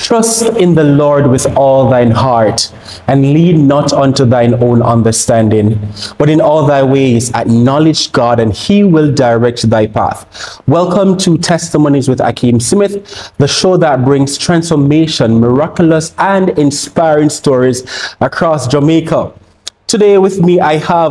Trust in the Lord with all thine heart, and lean not unto thine own understanding, but in all thy ways acknowledge God, and he will direct thy path. Welcome to Testimonies with Ackeem Smith, the show that brings transformation, miraculous, and inspiring stories across Jamaica. Today with me, I have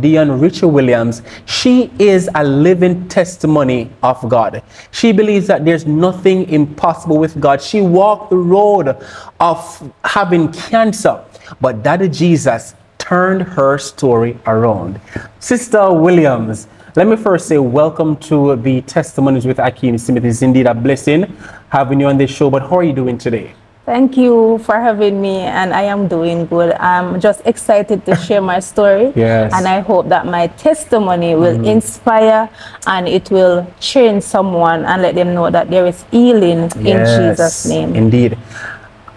Dionne Richie Williams. She is a living testimony of God. She believes that there's nothing impossible with God. She walked the road of having cancer, but Daddy Jesus turned her story around. Sister Williams, let me first say welcome to the Testimonies with Ackeem Smith. It's indeed a blessing having you on this show, but how are you doing today? Thank you for having me, and I am doing good. I'm just excited to share my story. Yes. And I hope that my testimony will Mm. inspire and it will change someone and let them know that there is healing in Jesus' name. Indeed.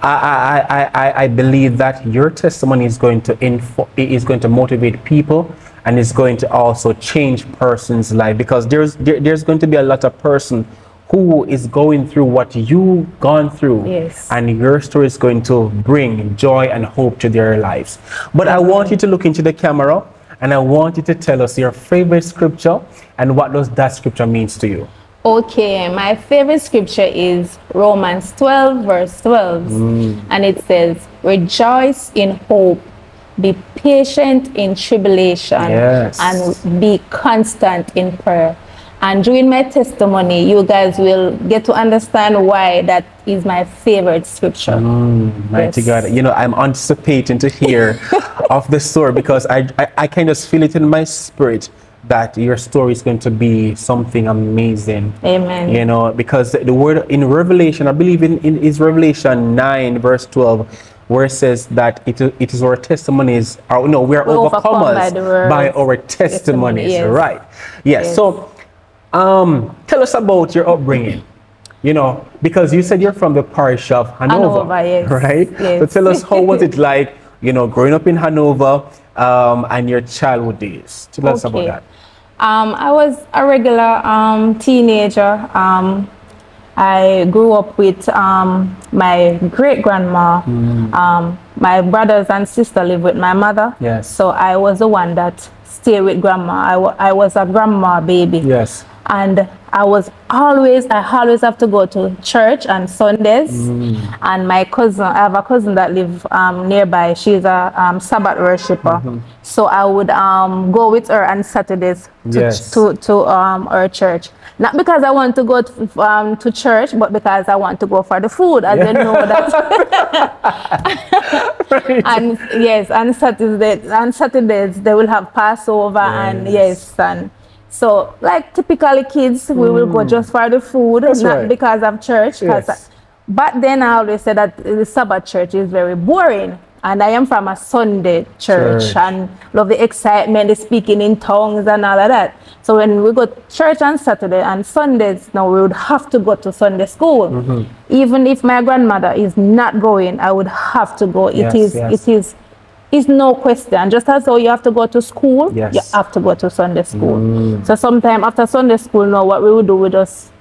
I, I, I, I, I believe that your testimony is going to info, is going to motivate people and is going to also change person's life because there's there, there's going to be a lot of person who is going through what you've gone through Yes. and your story is going to bring joy and hope to their lives but i want you to look into the camera and i want you to tell us your favorite scripture and what does that scripture means to you Okay, my favorite scripture is Romans 12, verse 12. Mm. And it says, Rejoice in hope, be patient in tribulation, Yes. and be constant in prayer. And during my testimony, you guys will get to understand why that is my favorite scripture. Mm, mighty Yes. God. You know, I'm anticipating to hear of the story because I, I, I kind of feel it in my spirit that your story is going to be something amazing. Amen. You know, because the word in Revelation, I believe in, in is Revelation 9, verse 12, where it says that it, it is our testimonies, or no, we are We're overcome overcomers by by our testimonies. yes. Right. Yes. Yes. So, um, tell us about your upbringing. You know, because you said you're from the parish of Hanover, Hanover, yes. right? So tell us how was it like, you know, growing up in Hanover um, and your childhood days. Tell us about that. Um, I was a regular um, teenager. Um, I grew up with um, my great grandma. Um, my brothers and sister live with my mother. Yes. So I was the one that stayed with grandma. I, I was a grandma baby. Yes. And I was always, I always have to go to church on Sundays. Mm. And my cousin, I have a cousin that live um, nearby. She's a um, Sabbath worshiper. Mm-hmm. So I would um, go with her on Saturdays to, Yes. to, to um, her church. Not because I want to go to, um, to church, but because I want to go for the food. As you know that. and yes, on Saturdays, on Saturdays they will have Passover and Yes. yes, and so like typically kids, we will go just for the food, Mm. That's not right. because of church. Yes. but then I always say that the Sabbath church is very boring. And I am from a Sunday church, Church. and love the excitement, the speaking in tongues and all of that. So when we go to church on Saturday and Sundays, now we would have to go to Sunday school. Mm-hmm. Even if my grandmother is not going, I would have to go. Yes, it is yes. it is is no question. Just as though you have to go to school, Yes. you have to go to Sunday school. So sometime after Sunday school, now what we would do, we just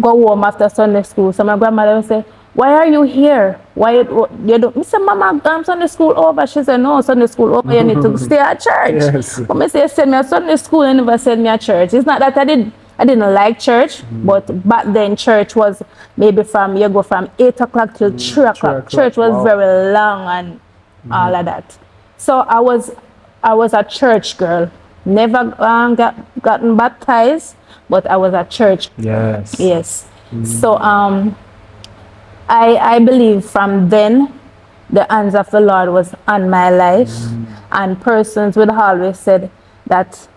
go home after Sunday school. So my grandmother would say, why are you here? Why you, you do? I said, Mama, I'm Sunday school over. She said, no, Sunday school over. You need to stay at church. Yes. But me say, send me a Sunday school and never send me a church. It's not that I did. I didn't like church, Mm. but back then church was maybe from you go from eight o'clock till three o'clock. Church was wow. very long and all of that. So I was I was a church girl. Never um, got gotten baptized, but I was a church Yes. Yes. So um, I I believe from then, the hands of the Lord was on my life, and persons would always said that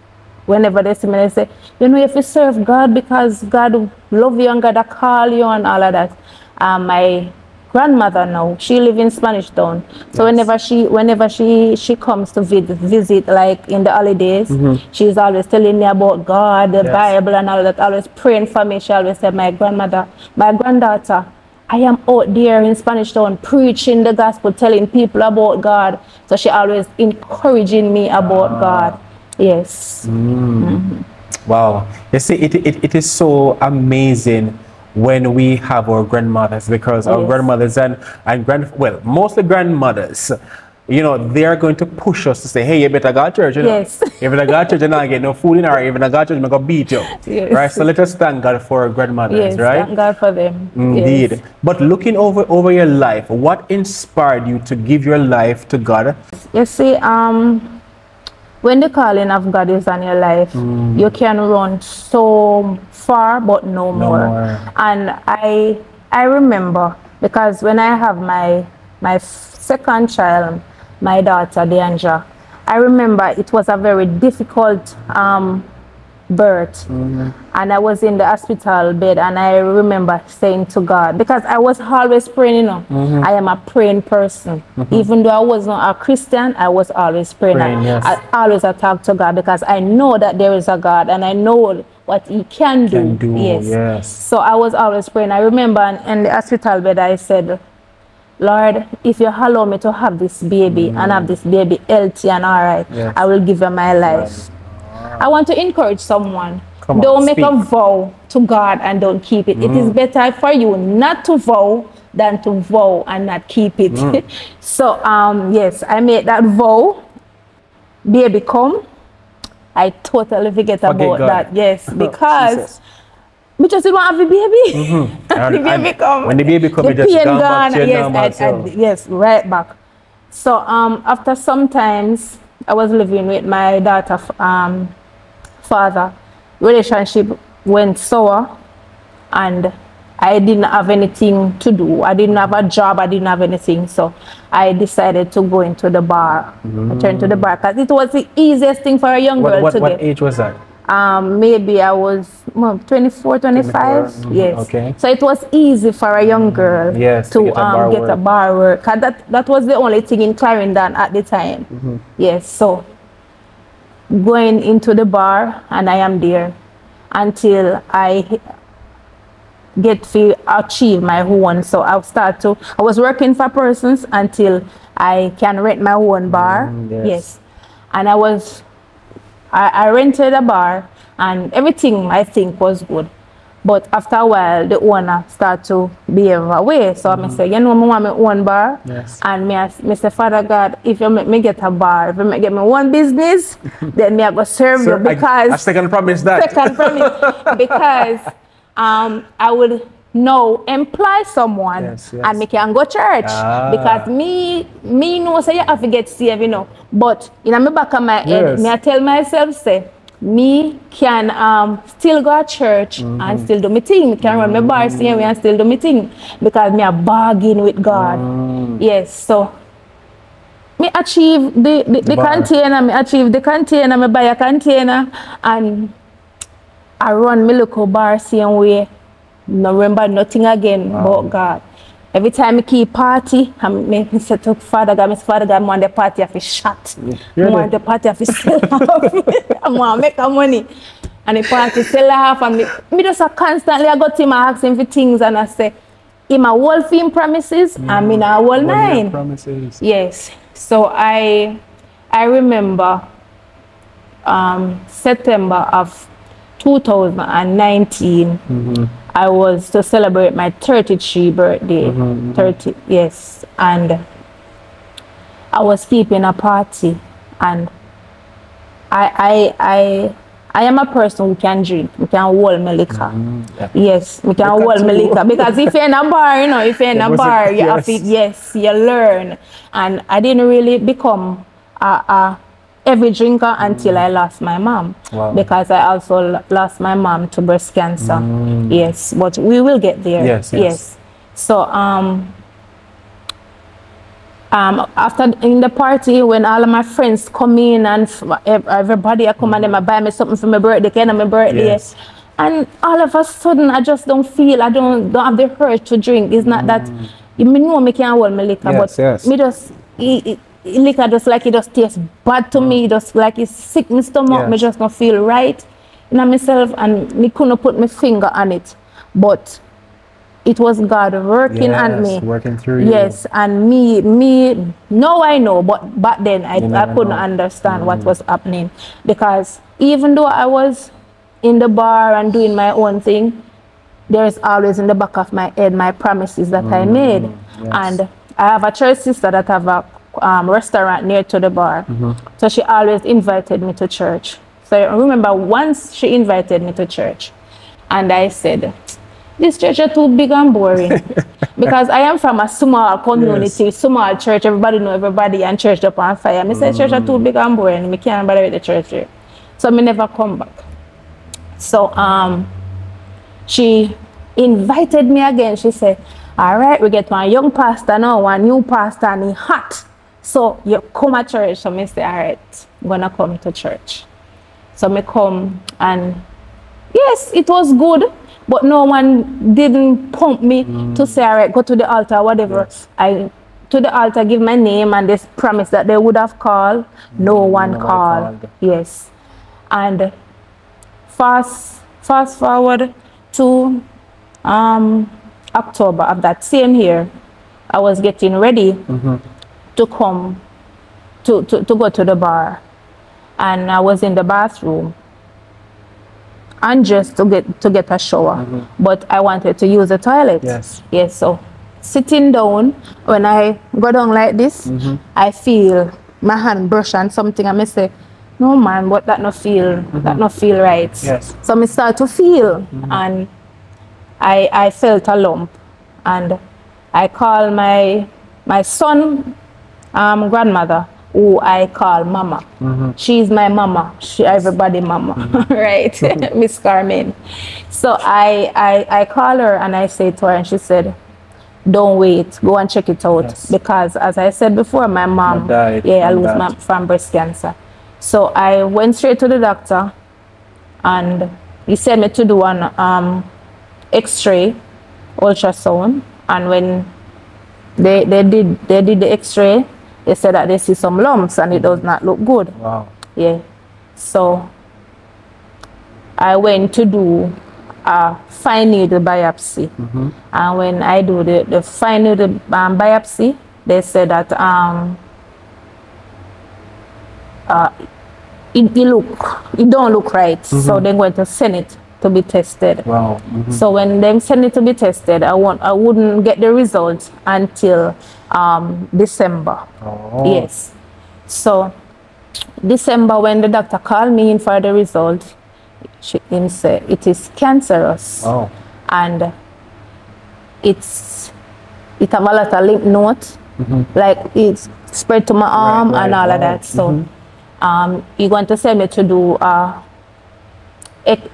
whenever they see me, they say, you know, if you serve God because God love you and God call you and all of that. Um, my grandmother now, she live in Spanish Town. So whenever she whenever she she comes to visit, visit like in the holidays, mm-hmm. she's always telling me about God, the Yes. Bible and all that, always praying for me. She always said, My grandmother, my granddaughter, I am out there in Spanish Town preaching the gospel, telling people about God. So she always encouraging me about ah. God. Yes. Mm. Mm-hmm. Wow. You see, it, it, it is so amazing when we have our grandmothers because our Yes. grandmothers and, and grand well mostly grandmothers you know they are going to push us to say hey you better go to church you know Yes. you better go to church and not get no food in or even go to church I'm gonna beat you Yes. right so let us thank God for our grandmothers Yes, right thank God for them. Indeed. Yes. But looking over over your life, what inspired you to give your life to God? You see, um, when the calling of God is on your life, you can run so far, but no, more. more. And I, I remember because when I have my my second child, my daughter Deandra, I remember it was a very difficult um, birth, mm-hmm. and I was in the hospital bed, and I remember saying to God because I was always praying. You know, mm-hmm. I am a praying person. Mm-hmm. Even though I was not a Christian, I was always praying. Praying, I, yes. I always I talk to God because I know that there is a God, and I know what He can do. Can do, yes. yes. So I was always praying. I remember in, in the hospital bed, I said, Lord, if you allow me to have this baby and have this baby healthy and all right, Yes. I will give you my life. I want to encourage someone. Come on, don't make a speak. Mm. vow to God and don't keep it. It is better for you not to vow than to vow and not keep it. Mm. so um yes, I made that vow. Baby come. I totally forget Forget about God. that. Yes, because we just didn't have a baby. And- the baby come. when the baby come, the just gone back to your yes, normal I- I- yes, right back. So um, after some times, I was living with my daughter um, father. Relationship went sour, and I didn't have anything to do. I didn't have a job. I didn't have anything. So I decided to go into the bar. I turned to the bar because it was the easiest thing for a young girl What, what, to what get. age was that? Um, maybe I was well, 24, 25. 24, mhm, Yes. okay. So it was easy for a young girl Yes, to get a um, bar get a work. bar work. 'Cause that, that was the only thing in Clarendon at the time. Mm-hmm. Yes. So going into the bar and I am there until I get to achieve my own. So I'll start to, I was working for persons until I can rent my own bar. Mm, yes. yes. And I was, I, I rented a bar and everything I think was good. But after a while, the owner start to behave away. So I say, you know, I want my own bar. Yes. And me, as- me say, Father God, if you make me get a bar, if you make get me one business, then me I go serve Sir, you I- because I, second promise that. second promise because um, I would know employ someone Yes, yes. and me can go church Ah. because me me know say you have to get saved you know but in my back of my head Yes. me I tell myself say me can um, still go to church Mm-hmm. and still do my thing me can run my bar same way and still do my thing because me a bargain with God Mm. yes so me achieve the, the, the, bar. container, me achieve the container, me buy a container and I run me local bar same way. No remember nothing again but God. Every time I keep party, I me, me say to Father God, me Father God, I want the party of a shot. I want the party of a sell. I want to make a money. And the party sell off and me, me just a constantly I got him I ask him for things and I say, him a whole film promises and me na whole One year nine. promises. Yes. So I I remember um, September of 2019. I was to celebrate my 33 birthday. 30 yes, and I was keeping a party, and I I I I am a person who can drink. We can hold my liquor. yeah. Yes, we can hold my liquor because if you're in a bar, you know, if you're in a bar, you have to, yes. yes, you learn. And I didn't really become a, a heavy drinker until I lost my mom. Wow. Because I also lost my mom to breast cancer. Yes, but we will get there. Mm. Yes, yes. So um, um, after in the party, when all of my friends come in and f- everybody I come and them I buy me something for my birthday, kind of my birthday, Yes. and all of a sudden I just don't feel, I don't don't have the urge to drink. It's not that you know me can't hold my liquor, Mm. Yes, but yes. me just it, it, liquor just like it just tastes bad to me, just like it's sick my stomach, me Yes. just not feel right in myself, and me couldn't put my finger on it, but it was God working on me. Working through you. Yes, and me, me, now I know, but back then I, I couldn't know. Mm. understand what was happening because even though I was in the bar and doing my own thing, there is always in the back of my head my promises that I made. yes. And I have a church sister that have a um, restaurant near to the bar. So she always invited me to church. So I remember once she invited me to church and I said, this church is too big and boring because I am from a small community, small church, everybody know everybody and church up on fire. I said church is too big and boring, me can't bother with the church here. So me never come back. So um she invited me again. She said, All right, we get one young pastor now, one new pastor, and he hot. So you come to church. So me say, All right, I'm gonna come to church. So me come and yes, it was good, but no one didn't pump me mm. to say, All right, go to the altar, whatever. Yes. I to the altar, give my name and this promise that they would have called. No mm, one no called. called. Yes. And fast fast forward to um, October of that same year, I was getting ready mm-hmm. To come to, to, to go to the bar. And I was in the bathroom and just to get to get a shower. Mm-hmm. But I wanted to use the toilet. Yes. Yes, so sitting down, when I go down like this, mm-hmm. I feel my hand brush on something and I say, no man, but that not feel mm-hmm. that not feel right. Yes. So I start to feel and I I felt a lump and I call my my son um, grandmother who I call mama. She's my mama. She everybody mama, right? Miss Carmen. So I, I I call her and I say to her and she said, Don't wait, go and check it out. Yes. Because as I said before, my mom died yeah, I lose my from breast cancer. So I went straight to the doctor and he said me to do an um, x-ray ultrasound and when they, they did they did the x-ray they said that they see some lumps and it does not look good. Wow. yeah. So i went to do a fine needle biopsy. And when i do the, the fine needle um, biopsy they said that um uh, it, it look it don't look right. So they're going to send it to be tested. Wow. Mhm. so when them send it to be tested, I want I wouldn't get the results until um, December. Oh. Yes. So December when the doctor called me in for the result, she him say it is cancerous Wow. and it's it have a lot of lymph node, like it's spread to my arm right, and all of that. So um, you're going to send me to do uh, ec-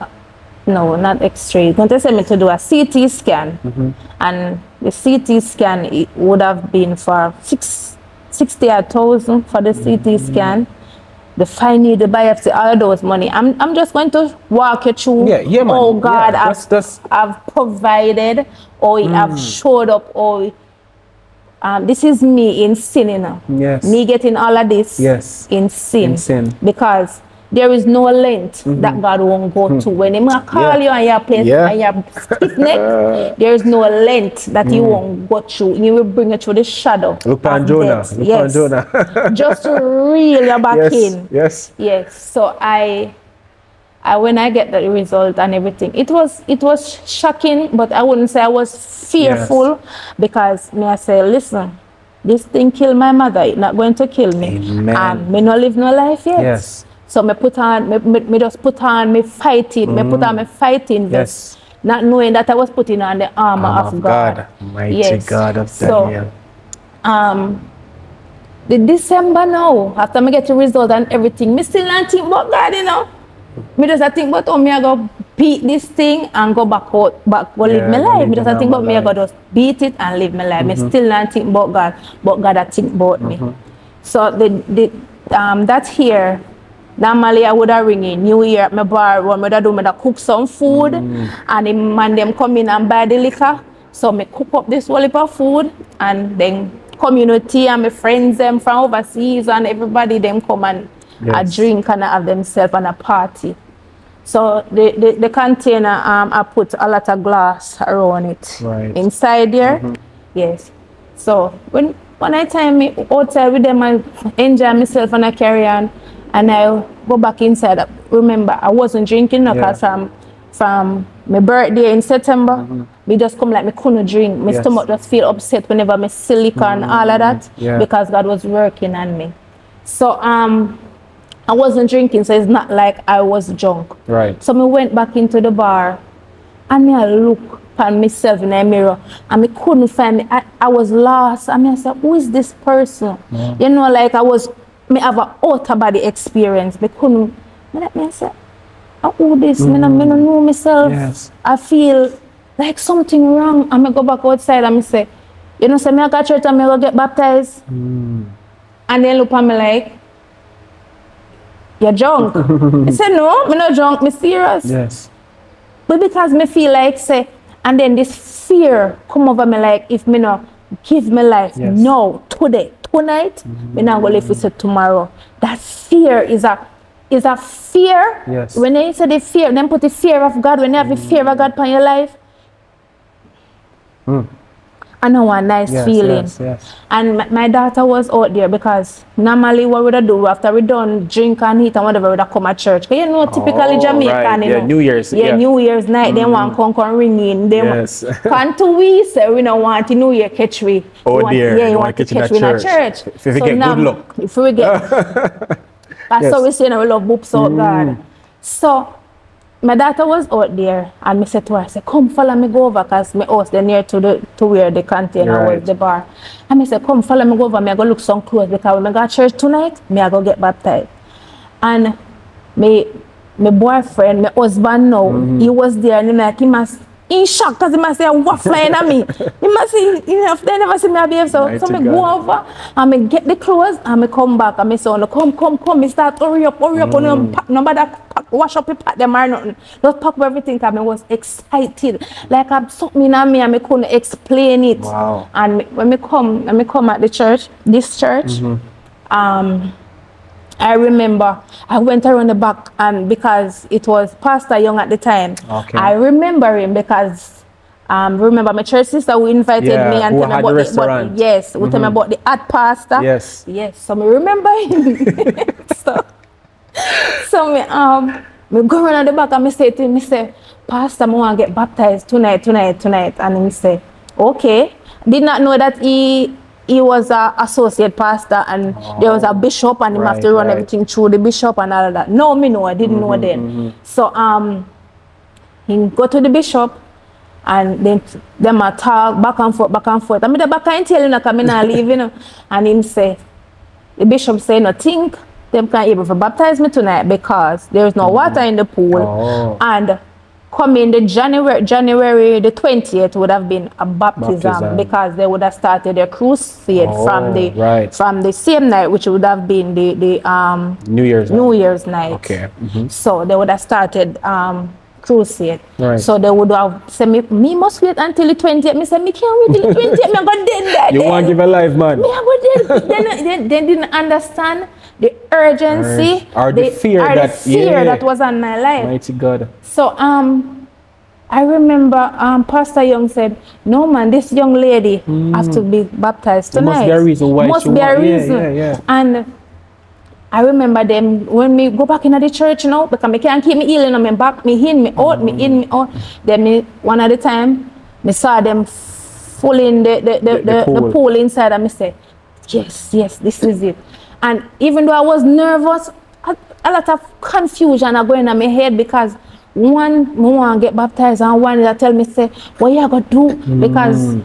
no, not X-ray. You're going to send me to do a CT scan, and the CT scan it would have been for six, 60,000 for the CT scan. The fine needle biopsy, all those money. I'm, I'm just going to walk you through. Yeah, yeah, man. Oh God, Yeah, I've, that's- that's- I've provided or I've showed up or um, this is me in sin, you know. Yes. Me getting all of this Yes. in sin. In sin. Because there is no length mm-hmm. that God won't go hmm. to. When He might call Yeah. you and your place Yeah. and stiff neck, there is no length that He hmm. won't go through. He will bring you through the shadow. Look on Jonah. death. Look yes. on Jonah. Just to reel you back yes. in. Yes. Yes. So I, I when I get the result and everything, it was it was shocking, but I wouldn't say I was fearful because me I say, listen, this thing killed my mother. It's not going to kill me. Amen. And me not live no life yet. Yes. So me put on, me, me, me just put on me fighting, me put on me fighting vest. Yes. Not knowing that I was putting on the armor Arm of, God. Mighty Yes. God of So, Daniel. um the December now, after me get the result and everything, me still not think about God, you know. Me just a think about how me I go beat this thing and go back out, back go live my life. Me just a think about me I go just beat it and live my life. Me still not think about God, but God I think about me. So the the um that here Normally, I would have ring in New Year at my bar, when I do, me da cook some food, and the man them come in and buy the liquor. So me cook up this whole heap of food, and then community and my friends them from overseas and everybody them come and a drink and have themselves and a party. So the, the, the container, um, I put a lot of glass around it. Right. Inside there, yes. So when when I time me outside with them, I enjoy myself and I carry on, and I go back inside. Remember, I wasn't drinking no Yeah. from from my birthday in September, mm-hmm. me just come like me couldn't drink. My Yes. stomach just feel upset whenever me sick and mm-hmm. all of that Yeah. because God was working on me. So um, I wasn't drinking, so it's not like I was drunk. Right. So me went back into the bar and me I look at myself in the mirror and me couldn't find me. I, I was lost. I mean I said, who is this person? Mm-hmm. You know, like I was me have a out of body experience. Couldn't me let me say, oh, who this? Me no me no know myself. Yes. I feel like something wrong. And me go back outside and me say, you know, say me I go to church and me go get baptized. Hmm. And then look at me like, you're drunk. I said, no, me not drunk, me serious. Yes. But because me feel like say, and then this fear come over me like if me not give me life Yes. no today, tonight, me not gonna live with it tomorrow. That fear is a is a fear. Yes. When they say the fear, then put the fear of God. When you have the fear of God upon your life, hmm. I know a nice. Yes, feeling. yes, yes. And my, my daughter was out there because normally what would I do after we done drink and eat and whatever would I come at church? 'Cause you know, typically Oh, Jamaican, right. you Yeah, know. New Year's, Yeah, yeah. Mm. New Year's night, they want come come ringing. They Yes. want can't we say we don't want the New Year catch we. Oh You want, dear, Yeah, you you want to catch catch we in a church. If we get good luck. If we get that's Yes. how we say now we love boops out Mm. God. So my daughter was out there and me said to her, I said, come follow me go over because my house they near to the to where the container Right. was the bar. And me said, come follow me go over, me I go look some clothes because when I go to church tonight, me I go get baptized. And me my boyfriend, my husband now, Mm-hmm. he was there and he like he must in shock because he must say what flying at me. He must say you know they never see me behave. So, so me go over and me get the clothes and me come back and me say, "No, come, come, come, me start hurry up, hurry up, mm. pack, nobody wash up, pack them or nothing. Just pack up everything because I was excited. Like I'm something in me and me couldn't explain it. Wow. And when me come, when me come at the church, this church, um, I remember I went around the back and because it was Pastor Young at the time, Okay. I remember him because um, remember my church sister who invited Yeah, me and who tell me about the the, restaurant. Mm-hmm. about, yes, who tell me about the art pastor. Yes. Yes, so me remember him. so, so me um me go around the back and me say to him, me say, Pastor, I want to get baptized tonight, tonight, tonight. And he say, okay. Did not know that he he was a associate pastor and there was a bishop and he have to run right. everything through the bishop and all of that. No, me know, I didn't know then. So um he go to the bishop and then them a talk back and forth, back and forth. I mean the back and tell come in and leave, you know. And him say, the bishop say, no, think them can't able to baptize me tonight because there is no water in the pool. Oh. And coming the January January the 20th would have been a baptism, Baptism. because they would have started their crusade from the Oh, right. from the same night, which would have been the, the um New Year's. New Year's night. Okay. mhm. So they would have started um crusade. Right. So they would have said me, me must wait until the 20th. Me say me can't wait till the 20th. me I go dead that You want to give a life, man? Me I go dead. then, then, then didn't understand the urgency Or the fear or that- the fear yeah. that was on my life. Mighty God. So um, I remember um, Pastor Young said, "No man, this young lady has to be baptized There must tonight. be a reason why Must be a want- yeah, reason." yeah, yeah. And I remember them when me go back into the church now because me can't keep me healing on me back, me in, me out, me in, me out. Then me one at a time, me saw them full in the the, the, The- the the, the pool. pool inside and me say, yes, yes, this is it. And even though I was nervous, a, a lot of confusion are going on my head because one, me want get baptized and one that tell me say, what you gonna do? Mm. Because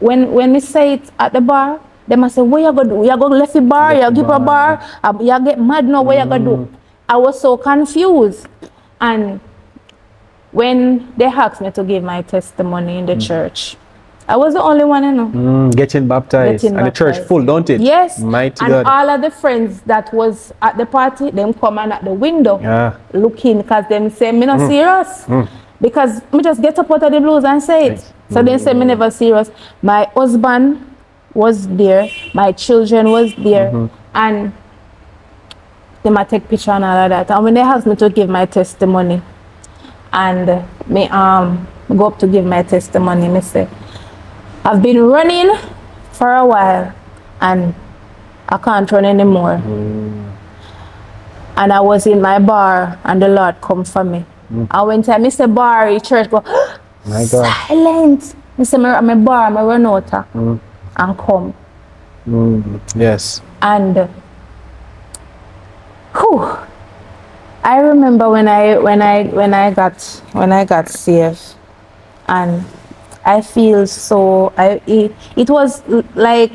when when we say it at the bar, they must say, what you gonna do? You gonna left the bar, you Left the give a bar, uh, you get mad now, what you gonna do? Mm. I was so confused. And when they asked me to give my testimony in the mm. church, I was the only one, you know. Mm, getting baptized. Getting and the church full, don't it? Yes. Mighty and God. all of the friends that was at the party, them come and at the window Yeah. looking because them say me not serious. Because me just get up out of the blues and say it. So they say me never serious. My husband was there, my children was there, and they might take picture and all of that. And when they asked me to give my testimony, and me um go up to give my testimony, me say, I've been running for a while and I can't run anymore. And I was in my bar and the Lord come for me. And when time Mr. Barry church go, My God. silent. Mr. Me, me bar, me run out ah, and come. Mm. Yes. And whew, I remember when I when I when I got when I got saved and I feel so I it, it was like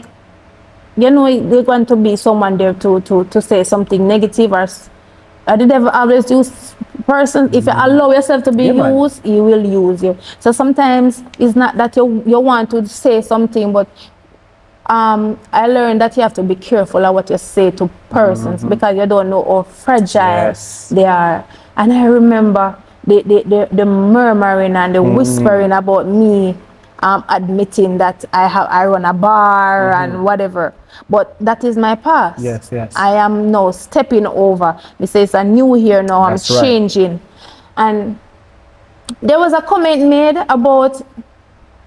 you know you're going to be someone there to to to say something negative or uh, the devil always use person if you allow yourself to be Yeah, man. used he will use you so sometimes it's not that you you want to say something but um, I learned that you have to be careful of what you say to persons because you don't know how fragile Yes. they are. And I remember the, the, the, the murmuring and the whispering about me um, admitting that I have I run a bar and whatever. But that is my past. Yes, yes. I am now stepping over. He says a new here now. That's I'm right. changing. And there was a comment made about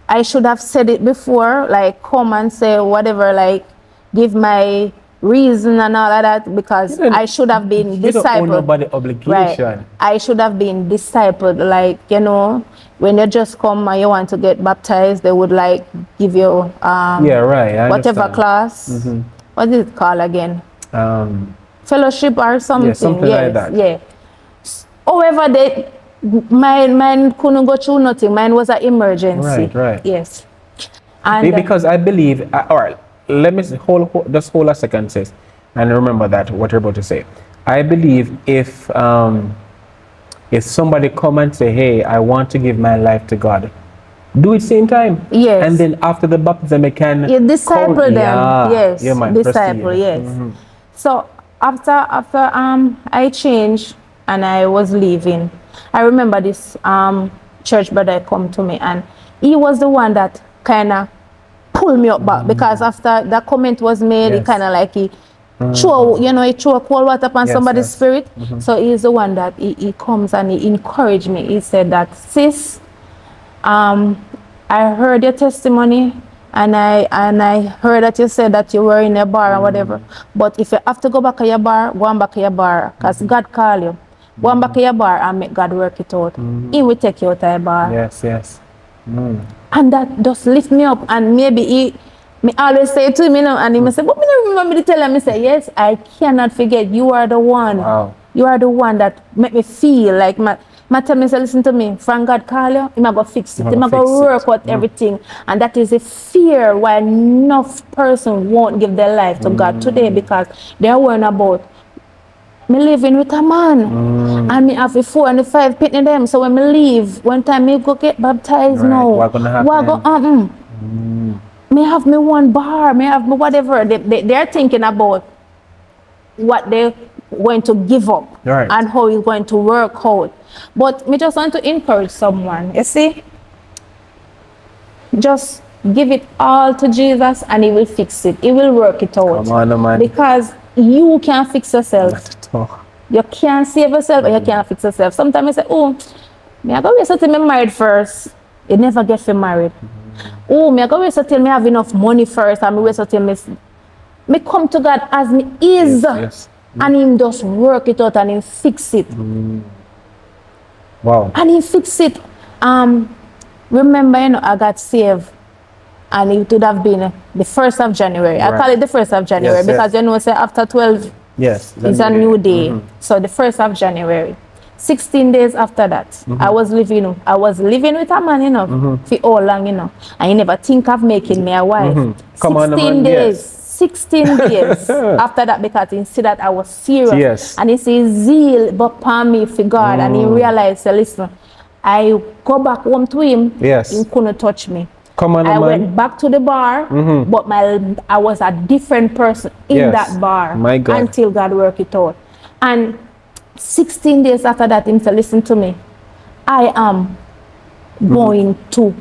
I should have said it before, like come and say whatever, like give my reason and all of that because I should have been You don't owe discipled. nobody Right. obligation. I should have been discipled. Like, you know, when you just come and you want to get baptized, they would like give you um Yeah, right. I whatever understand. class. What is it called again? Um, Fellowship or something. Yeah, something like that. Yeah. However, they mine mine couldn't go through nothing. Mine was an emergency. Right, right. Yes. And because I believe, uh, all right, let me hold, hold just hold a second, sis, and remember that what you're about to say. I believe if um, if somebody come and say, "Hey, I want to give my life to God," do it same time. Yes. And then after the baptism, I can you disciple call- them. Yeah, yes. yeah, man, disciple. Yes. Mhm. So after after um I changed and I was leaving, I remember this um church brother come to me and he was the one that kind of pulled me up back because after that comment was made, he Mm. Yes. kind of like he throw you know he threw a cold water upon Yes, somebody's yes. Spirit. So he's the one that he, he comes and he encouraged me. He said that sis, um, I heard your testimony and I and I heard that you said that you were in a bar and whatever. But if you have to go back to your bar, go on back to your bar because God call you. Go on back to your bar and make God work it out. He will take you out of your bar. Yes, yes. Mm. And that just lift me up and maybe he me always say to him, you know, and he may say, but me don't remember me to tell him, me say, yes, I cannot forget you are the one. Wow. You are the one that make me feel like my my tell me say, listen to me, Frank God call you, him a go fix it, him a go go fix it. Mm. work out everything. And that is a fear why enough person won't give their life to Mm. God today because they are worrying about me living with a man Mm. and me have the four and the five pitney them. So when me leave, one time me go get baptized Right, now. what gonna happen? What go, happen? um, me have me one bar, me have me whatever. They, they, they're thinking about what they're going to give up Right. and how it's going to work out. But me just want to encourage someone. You see, just give it all to Jesus and he will fix it. He will work it out. Come on, man. Because you can't fix yourself. You can't save yourself or you can't fix yourself. Sometimes you say, oh, me I go wait until me married first. You never get me married. Mm-hmm. Oh, me I go wait until me have enough money first and me wait until me, me come to God as me is. Yes, yes. Mm-hmm. And him just work it out and him fix it. Mm-hmm. Wow. And he fix it. Um, remember, you know, I got saved. And it would have been the first of January. I call it the first of January Yes, because yes. you know, say after 12 Yes. it's a new day. So the first of January. 16 days after that, Mm-hmm. I was living, I was living with a man, you know, for all long, you know. And you never think of making me a wife. Mm-hmm. Come on, 16 man, days. yes. 16 days after that because he see that I was serious. Yes. And he see zeal but upon me for God. And he Mm. realized, listen, I go back home to him. Yes. He couldn't touch me. Come on, I man. went back to the bar, mm-hmm. but my I was a different person in Yes. that bar My God. until God worked it out. And 16 days after that, him said, listen to me. I am mm-hmm. going to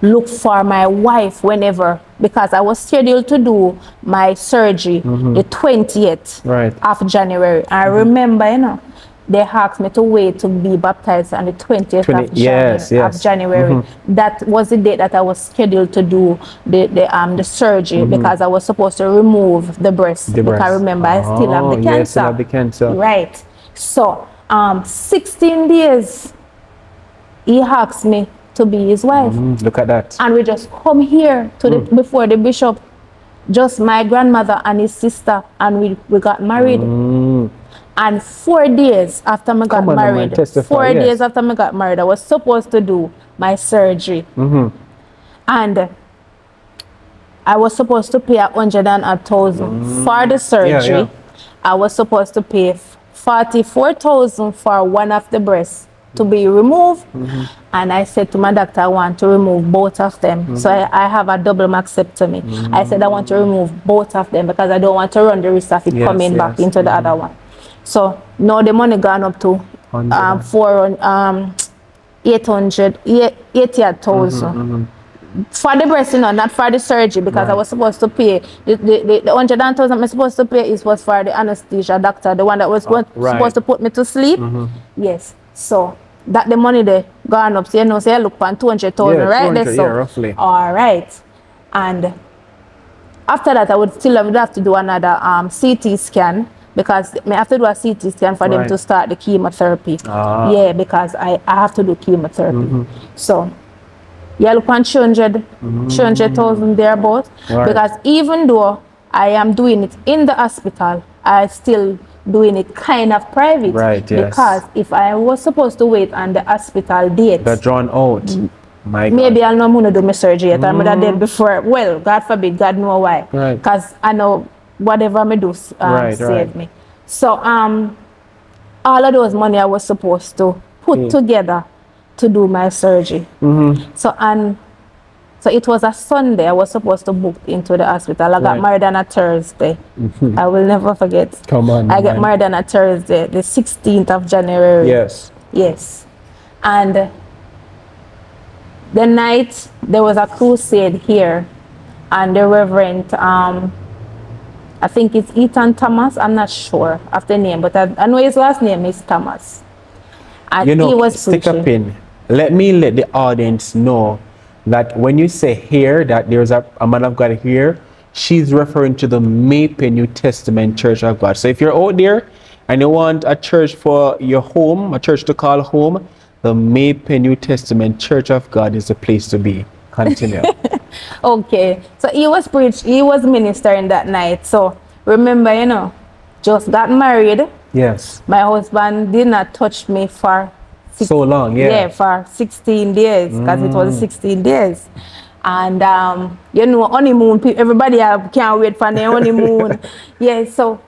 look for my wife whenever because I was scheduled to do my surgery mm-hmm. the 20th Right. of January. I remember, you know, they asked me to wait to be baptized on the 20th 20 of, January, yes. of January. That was the date that I was scheduled to do the, the um the surgery because I was supposed to remove the breast. The because breast. remember I still have Oh, the yes, cancer. still have the cancer. Right. So um 16 days he asked me to be his wife. Mm, look at that. And we just come here to the Mm. before the bishop, just my grandmother and his sister, and we, we got married. Mm, And four days after I got Come married, testify, four yes. days after I got married, I was supposed to do my surgery. mhm. And I was supposed to pay a hundred and a thousand for the surgery. yeah. I was supposed to pay forty-four thousand for one of the breasts to be removed. And I said to my doctor, I want to remove both of them. So I, I have a double mastectomy. I said I want to remove both of them because I don't want to run the risk of it Yes, coming back yes. into the other one. So now the money gone up to um, four um, 800, 88,000 for the breast, you know, not for the surgery because I was supposed to pay the the, the, the hundred and thousand I'm supposed to pay is was for the anesthesia doctor, the one that was going, right. supposed to put me to sleep. Yes. So that the money there gone up. So you know, say I look on two hundred thousand, Yeah, right? there, 200, so yeah, roughly. all right. And after that I would still I would have to do another um CT scan because I have to do a CT scan for them to start the chemotherapy. Ah. Yeah, because I, I have to do chemotherapy. Mm-hmm. So yeah, look on 300, mm-hmm. 300,000 thereabout. Right. Because even though I am doing it in the hospital, I still doing it kind of private. Right, yes. Because if I was supposed to wait on the hospital date, They're drawn out. Mm. My God. maybe I'll I'm gonna do my surgery yet. I'm gonna dead before. Well, God forbid, God know why. Right. Because I know whatever I do um, Right, save right. me. So um, all of those money I was supposed to put Mm. together to do my surgery. Mm-hmm. So and so it was a Sunday. I was supposed to book into the hospital. I got Right. married on a Thursday. I will never forget. Come on. I got married on a Thursday, the 16th of January. Yes. Yes. And the night there was a crusade here, and the Reverend, um, I think it's Ethan Thomas, I'm not sure of the name, but I, I know his last name is Thomas. And You know, he was stick a pin. Let me let the audience know that when you say here, that there's a, a man of God here, she's referring to the May Pen New Testament Church of God. So if you're out there and you want a church for your home, a church to call home, the May Pen New Testament Church of God is the place to be. Continue. Okay, so he was preach, he was ministering that night. So remember, you know, just got married. yes. My husband did not touch me for six, So long, yeah. Mm. for 16 days because it was 16 days. And um, you know, honeymoon, everybody can't wait for their honeymoon. yeah, so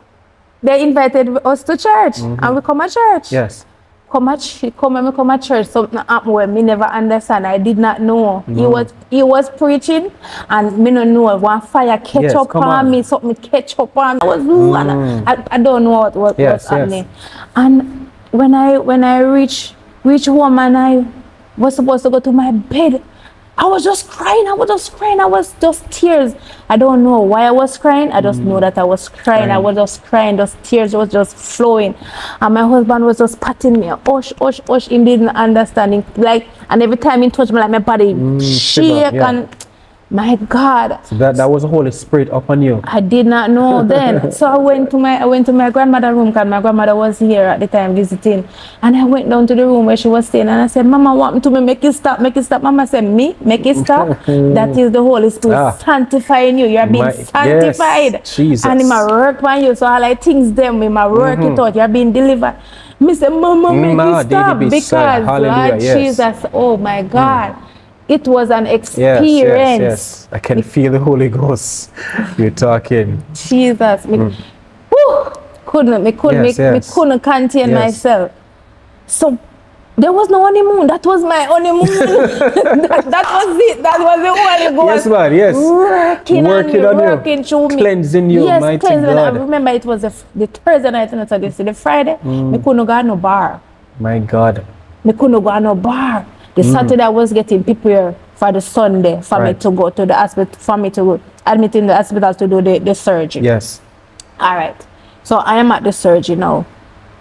they invited us to church and we come to church. Mm-hmm. Yes. Come at ch- come and me come at church. Something happened where me never understand. I did not know. He Mm. was he was preaching and me no know one fire catch Yes, up on, on. Mm. me, something catch up on me. I was and I, I, don't know what, what Yes, was happening. And when I when I reach reach home and I was supposed to go to my bed, I was just crying. I was just crying. I was just tears. I don't know why I was crying. I just know that I was crying. I Mm. Was just crying. Those tears was just flowing. And my husband was just patting me. Osh, osh, osh. He didn't understand. Like, and every time he touched me, like my body shiver, shake yeah. and my God. So that, that was the Holy Spirit upon you. I did not know then. so I went to my I went to my grandmother's room because my grandmother was here at the time visiting. And I went down to the room where she was staying and I said, Mama want me to me make it stop, make it stop. Mama said, Me? Make it stop? that is the Holy Spirit Ah. sanctifying you. You're being My- sanctified. yes, Jesus. And he might work on you. So all like things them, he my work it out. You're being delivered. Me say, Mama, make Ma, it stop. did it be Because Lord yes. Jesus, oh my God. It was an experience. yes, yes. yes. I can feel the Holy Ghost. You're talking. Jesus, me, whew, couldn't, me couldn't, Yes, me, yes. me couldn't contain myself. So there was no honeymoon. That was my honeymoon. that, that was it. That was the Holy Ghost. Yes, man, yes. Working, Working on, on me, you. working through me. Cleansing you, yes, mighty cleansing. I remember it was the, the Thursday night and Saturday. The Friday, Mm. me couldn't go to no bar. My God. Me couldn't go to no bar. The Saturday I was getting prepared for the Sunday for me Mm. To go to the hospital, for me to go admit in the hospital to do the, the surgery. Yes. All right. So I am at the surgery now.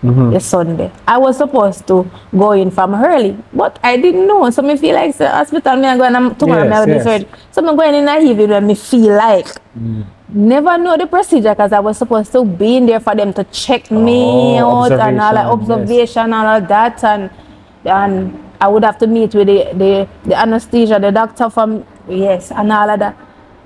Mm-hmm. This Sunday. I was supposed to go in from early, but I didn't know. So me feel like the hospital me I going um, tomorrow me Yes, have the yes. surgery. So me going in a evening when me feel like. Mm. Never know the procedure because I was supposed to be in there for them to check me Oh, out and all that observation, observation and all that and and I would have to meet with the, the, the anesthesia, the doctor from, yes, and all of that.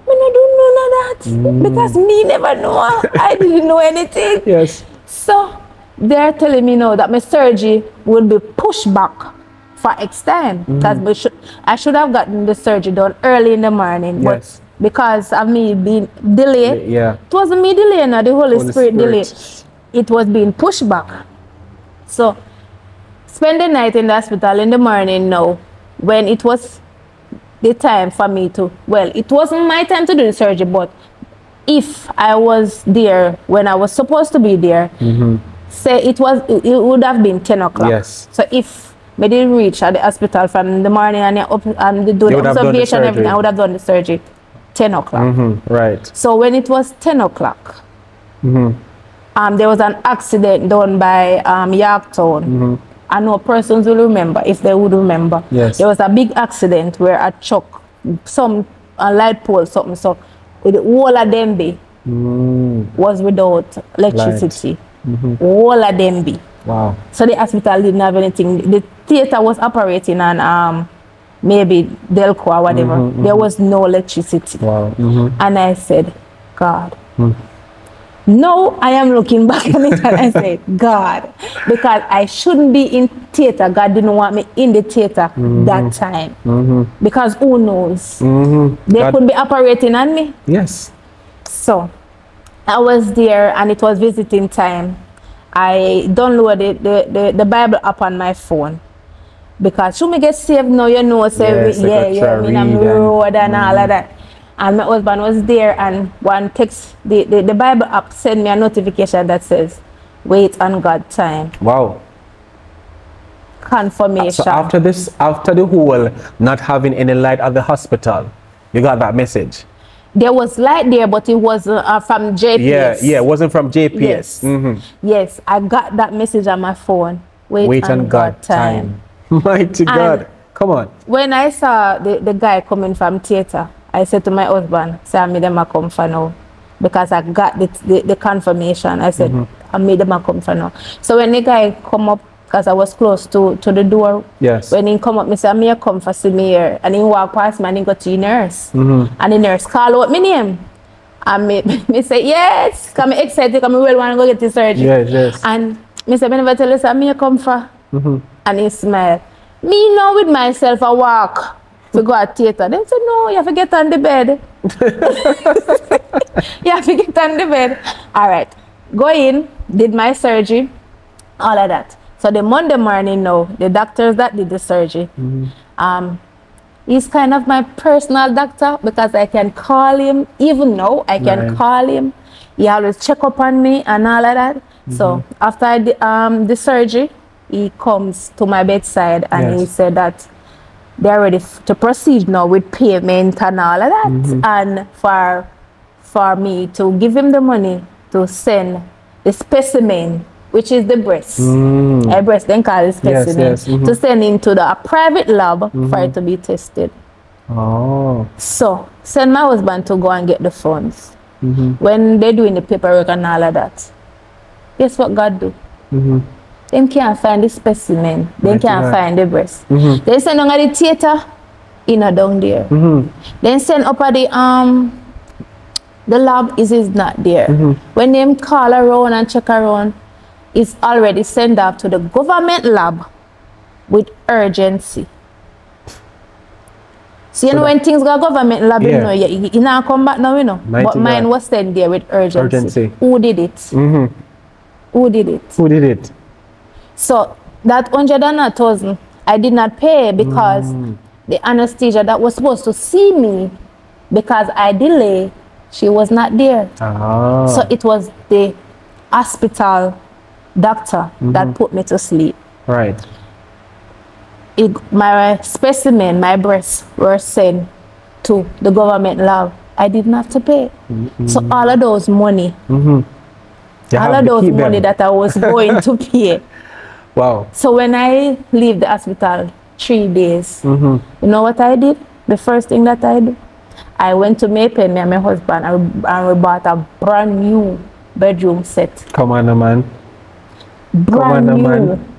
Me no do none of that Mm. because me never know. I didn't know anything. Yes. So they're telling me now that my surgery will be pushed back for extend. That we should, I should have gotten the surgery done early in the morning. Yes. But because of me being delayed, Yeah. it wasn't me delaying, no, the Holy, Holy Spirit, Spirit. delayed. It was being pushed back. So spend the night in the hospital in the morning now when it was the time for me to well it wasn't my time to do the surgery but if i was there when i was supposed to be there say it was it, it would have been 10 o'clock Yes. so if me didn't reach at the hospital from the morning and, the up, and the, do the observation and everything i would have done the surgery 10 o'clock Mm-hmm. Right. so when it was 10 o'clock, um, there was an accident done by um, Yorktown. I know persons will remember if they would remember. Yes. There was a big accident where a truck, some a light pole, something so, with the whole of Denbigh mm. was without electricity. Whole mm-hmm. of Denbigh. Wow. So the hospital didn't have anything. The theater was operating on um, maybe Delco or whatever. Mm-hmm, there mm-hmm. was no electricity. Wow. Mm-hmm. And I said, God. Hmm. No, I am looking back on it and I said, God, because I shouldn't be in theater. God didn't want me in the theater that time. Because who knows? Mm-hmm. They God- could be operating on me. Yes. So I was there and it was visiting time. I downloaded the, the, the Bible app on my phone. Because should me get saved now, you know, say, Yes, yeah, yeah, I mean, I'm road and all of that. And my husband was there and one text, the, the, the Bible app sent me a notification that says, wait on God time, Wow. confirmation. So after this, after the whole not having any light at the hospital, you got that message. there was light there, but it was uh, from JPS. Yeah, yeah. It wasn't from JPS. Yes. Mhm. Yes, I got that message on my phone. Wait, Wait on, God, time. Mighty God. Come on. When I saw the, the guy coming from theater, I said to my husband, say I made them a come for now. Because I got the, the, the confirmation. I said, Mm-hmm. I made them a come for now. So when the guy come up, because I was close to, to the door, Yes. when he come up, me say, I'm here come for see me here. And he walk past me and he go to the nurse. Mm-hmm. And the nurse call out my name. And me, me say, yes, come excited, I really want to go get the surgery. Yes, yes. And me say, me never tell you, say, I'm here come for. And he smile. Me know with myself I walk to go at theater. Them say, no, you have to get on the bed. you have to get on the bed. All right. Go in, did my surgery, all of that. So the Monday morning now, the doctors that did the surgery, um, he's kind of my personal doctor because I can call him, even now, I can Right. call him. He always check up on me and all of that. So after I did, um, the surgery, he comes to my bedside and he said that they're ready to proceed now with payment and all of that. Mm-hmm. And for for me to give him the money to send the specimen, which is the breast. A breast, then call it Mm. Yes, specimen, yes, mhm. to send into the a private lab for it to be tested. Oh. So send my husband to go and get the funds. Mm-hmm. When they're doing the paperwork and all of that, guess what God do? Them can't find the specimen. They can't find the breast. Mhm. They send on the theater, in a down there. Mm-hmm. Then send up at the um the lab is is not there. When them call around and check around, it's already sent up to the government lab with urgency. So you So know when things go government lab, you know, you, you, you now come back now, you know. Mighty but mine God. was sent there with urgency. Urgency. Who did it? Mm-hmm. Who did it? Who did it? So that hundred and a thousand, I did not pay because mm. the anesthesia that was supposed to see me, because I delay, she was not there. Ah. So it was the hospital doctor that mm-hmm. put me to sleep. right. It, my specimen, my breasts were sent to the government lab. I didn't have to pay. So mm-hmm. all of those money, mm-hmm. You all of those money them. that I was going to pay. Wow. So when I leave the hospital three days, Mm-hmm. you know what I did? The first thing that I did, I went to May Pen, me and my husband, and we, and we bought a brand new bedroom set. Come on, man. Brand on, new. man.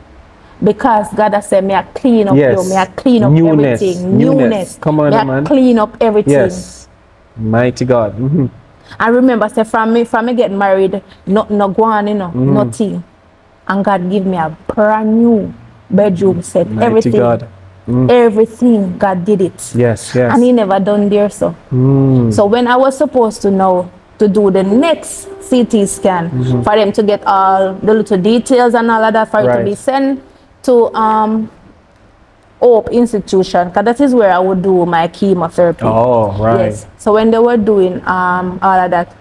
because God has said, "May I clean up Yes. you, may I clean up Newness. everything, Newness. newness. Come on, may I man. clean up everything." Yes. Mighty God. Mhm. I remember say from me from me get married, not, no go on, you know, Mm-hmm. nothing. And God give me a brand new bedroom set. Mighty everything. God. Everything God did it. Yes, yes. And he never done there so. Mm. So when I was supposed to know to do the next CT scan Mm-hmm. for them to get all the little details and all of that for it to be sent to um Hope Institution, because that is where I would do my chemotherapy. Oh, right. Yes. So when they were doing um all of that,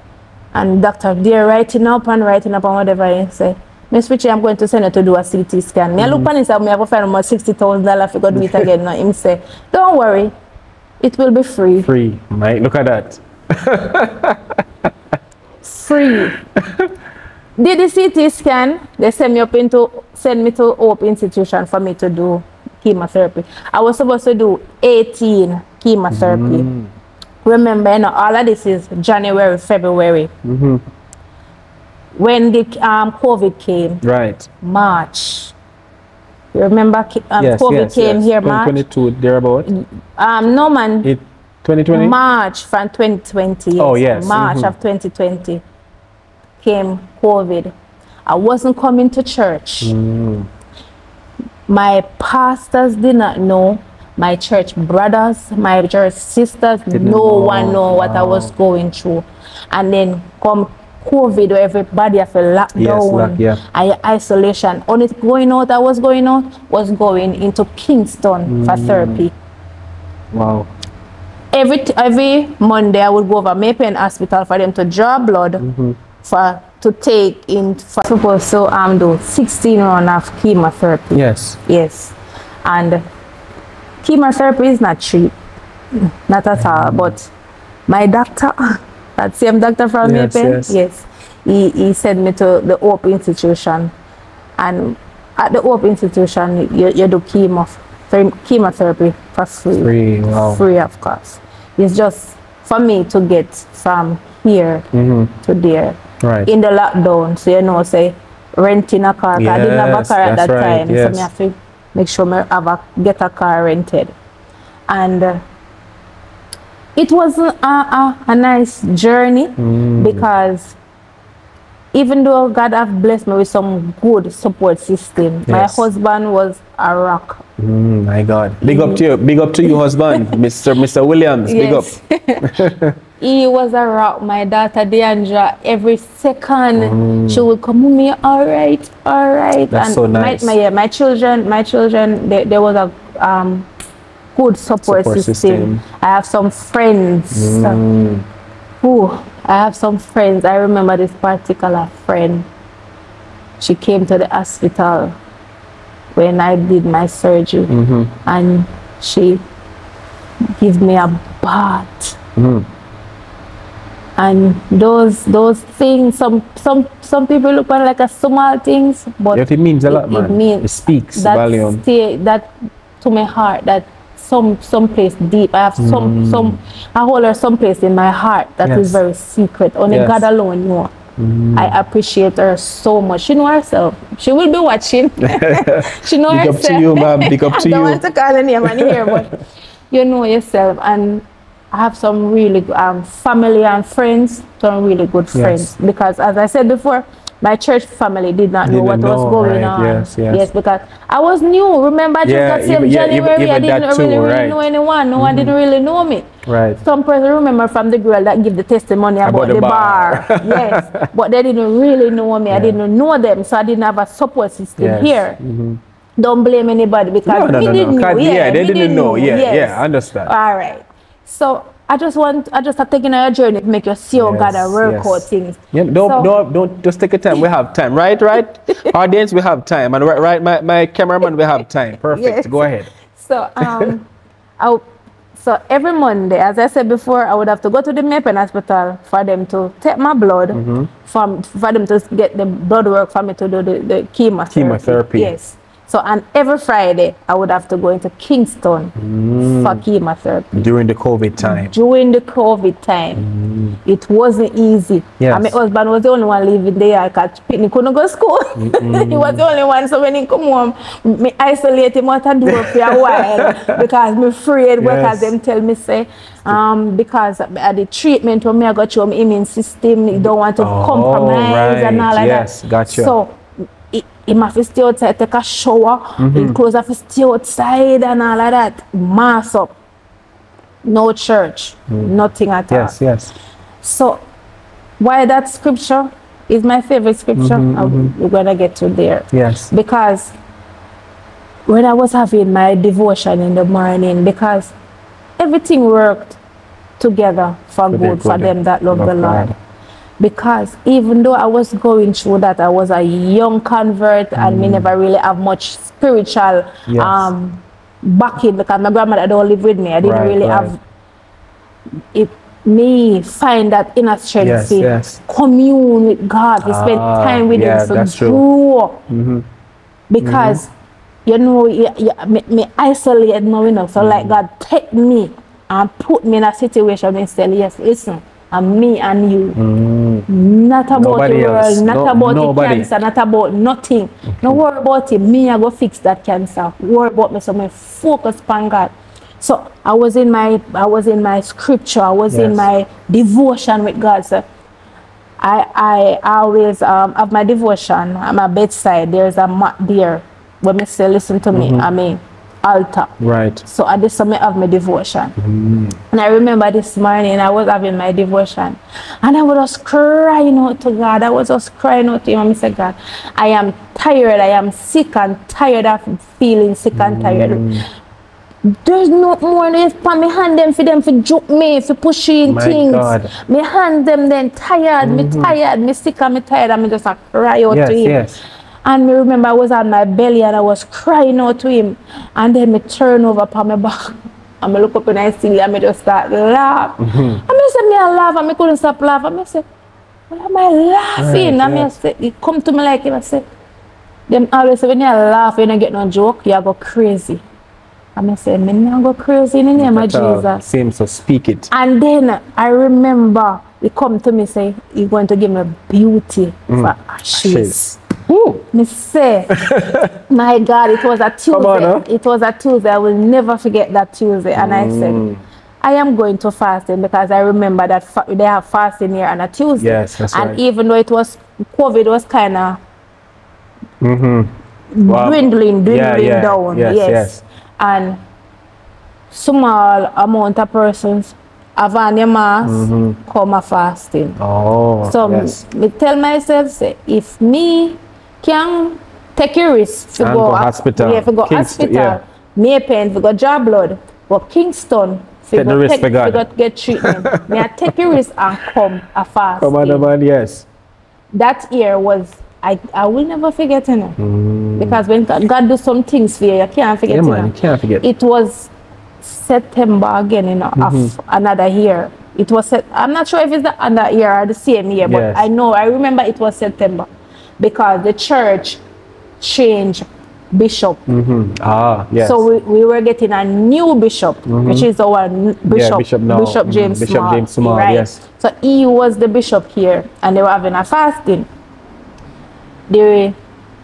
and doctor they're writing up and writing up and whatever, he say, Miss Richie, I'm going to send you to do a CT scan. Me I look it, say, me have to find about sixty thousand dollars to go do it again. Now him say, Don't worry, it will be free. Free. Mike, look at that. Free. Did the CT scan, they send me up into send me to Hope Institution for me to do chemotherapy. I was supposed to do 18 chemotherapy. Mm. Remember, you know, all of this is January, February. Mm-hmm. When the um, COVID came, Right. March. You remember um, yes, COVID yes, came yes. here March? 2022, thereabout. Um, no man, It, 2020? March from 2020. Oh, yes, March mhm. of 2020 came COVID. I wasn't coming to church. Mm. My pastors did not know. My church brothers, my church sisters, Didn't no know. one know what I was going through. And then come COVID, where everybody have a lockdown Yes, lock- yeah. and isolation. Only going out, I was going out, was going into Kingston for Mm. therapy. Wow. every every Monday I would go over May Pen Hospital for them to draw blood Mm-hmm. for to take in for supposed to um do 16 round of chemotherapy. Yes. Yes, and chemotherapy is not cheap, not at all. But my doctor, that same doctor from Yes, yes. yes, he, he sent me to the Hope Institution, and at the Hope Institution you, you do chemo chemotherapy for free Free. Wow. free of cost. It's just for me to get from here Mm-hmm. to there Right. in the lockdown. So you know, say renting a car. 'cause I didn't have a car at that right, time, so yes. me have to make sure me have a, get a car rented. And uh, it was a, a, a nice journey Mm. because even though God have blessed me with some good support system, my husband was a rock. Mm, my God. Big up to you. Big up to you, husband, Mr. Mr. Williams. Big up. He was a rock. My daughter Deandra, every second she would come me, all right, all right. Mm. That's and so nice. my, my, yeah, my children, my children, there, there was a um, good support, Support system. system. I have some friends. Mm. Ooh, I have some friends. I remember this particular friend. She came to the hospital when I did my surgery Mhm. and she gave me a bath. Mhm. And those those things, some some some people look on like a small things, but it means a lot, it man. means it speaks that volume. stay that to my heart that some some place deep. I have some some I hold her some place in my heart that is Mm. Yes. very secret. Only Yes. Mm. God alone know. I appreciate her so much. She know herself. She will be watching. she know Big up to you, ma'am. Big up to you. I don't you. want to call name on here, but you know yourself. And I have some really um, family and friends, some really good friends. Yes. Because as I said before, my church family did not know Didn't what was going right. on. Yes, yes. because I was new. Remember, I just Yeah, got saved even- yeah, even- January. I didn't that really, too, really right. Mm-hmm. know anyone. No one didn't really know me. Right. Some person remember from the girl that give the testimony about, the the, bar. bar. yes, but they didn't really know me. I didn't know them, so I didn't have a support system Yes. here. Mhm. Don't blame anybody because No, no, we no, no. didn't know. Cause- yeah, they we didn't know. Yeah, Yes. yeah, I understand. All right. So I just want, I just have taken a journey to make you see how God Yes, a work yes. things. Yeah, don't, So- don't, don't just take your time. We have time, right? Right? Audience, we have time. And right, right my, my cameraman, we have time. Perfect. Yes. Go ahead. So um, I, so every Monday, as I said before, I would have to go to the May Pen Hospital for them to take my blood, Mm-hmm. from for them to get the blood work for me to do the, the chemotherapy. Chemotherapy. Yes. So and every Friday I would have to go into Kingston for chemotherapy. During the COVID time. During the COVID time, it wasn't easy. Yes. And my husband was the only one living there because he couldn't go to school. he was the only one. So when he come home, me isolate him out and do it for a while because me afraid because them tell me say um because of the treatment when me I got my immune system, you don't want to Oh, compromise and right. all like Yes, that. gotcha. So he, he have to stay outside, take a shower, Mm-hmm. his clothes have to stay outside and all of that. Mass up. No church, nothing at all. Mm. Yes, yes. So, why that scripture is my favorite scripture? Mm-hmm, Uh, We're gonna get to there Yes. because when I was having my devotion in the morning, because everything worked together for the good for them that love, Love the Lord. God. Because even though I was going through that, I was a young convert and me never really have much spiritual Mm. Yes. um, backing because my grandmother don't live with me. I didn't Right, really right. have it me find that inner strength Yes, to yes. commune with God, to spend Ah, time with yeah, Him, that's true. grow. Mm-hmm. Because you know, you, you, me, me isolate now, you know. So Mm. like God take me and put me in a situation and say, yes, listen, I'm me and you. Not about Mm. Nobody the world, else. not No- about the cancer, not about nothing. No worry about it. Me, I go fix that cancer. Worry about me, so me focus on God. So I was in my, I was in my scripture. I was in my devotion with God. So I, I always um, have my devotion at my bedside. There's a mat there when me say, listen to me. I mean, altar. Right. So at the summit of my devotion. Mm-hmm. And I remember this morning I was having my devotion. And I was just crying out to God. I was just crying out to him. I said, God, I am tired. I am sick and tired of feeling sick and tired. Mm. There's no more this for me hand them for them for joke me, for pushing My things. God. Me hand them then tired, me mm-hmm. tired, me sick and me tired. Me just a cry out Yes, to him. yes. And me remember I was on my belly and I was crying out to him. And then me turn over upon my back. And me look up and I see and me just start laugh. Mm-hmm. And me say me a laugh and me couldn't stop laughing. And me say, what am I laughing? Right, and yeah. I say, he come to me like him. I say, them always say when you laugh, you don't get no joke, you go crazy. And I say, me not go crazy in the name of Jesus. Jesus. Same, so speak it. And then I remember he come to me say he going to give me beauty mm. for ashes. Mm. Ashes. Woo. Me say, my God, it was a Tuesday. on, huh? It was a Tuesday. I will never forget that Tuesday. And I Mm. said, I am going to fasting because I remember that they have fasting here on a Tuesday. Yes, that's and right. even though it was COVID it was kind of Wow. dwindling, dwindling Yeah, yeah. down. Yes, Yes, yes. And small amount of persons have on their mask come a fasting. Oh, So yes. me tell myself, say, if me can take a risk to And go, go hospital. yeah, if go Kingston, hospital, yeah. me pain, if go job blood, go Kingston, Take go the risk take, for God. fi go get treatment. me I take a risk and come a fast. Come on, man, yes. That year was I, I will never forget it. Mm. Because when God, God do some things for you, you can't forget Yeah, it. man, you can't forget. It was September again, you know, Mm-hmm. of another year. It was set, I'm not sure if it's the other year or the same year, but Yes. I know I remember it was September because the church changed bishop. Ah, yes. So we, we were getting a new bishop, which is our bishop, Bishop now. Bishop Mhm. James Bishop Small. James Small, right? yes. So he was the bishop here, and they were having a fasting. The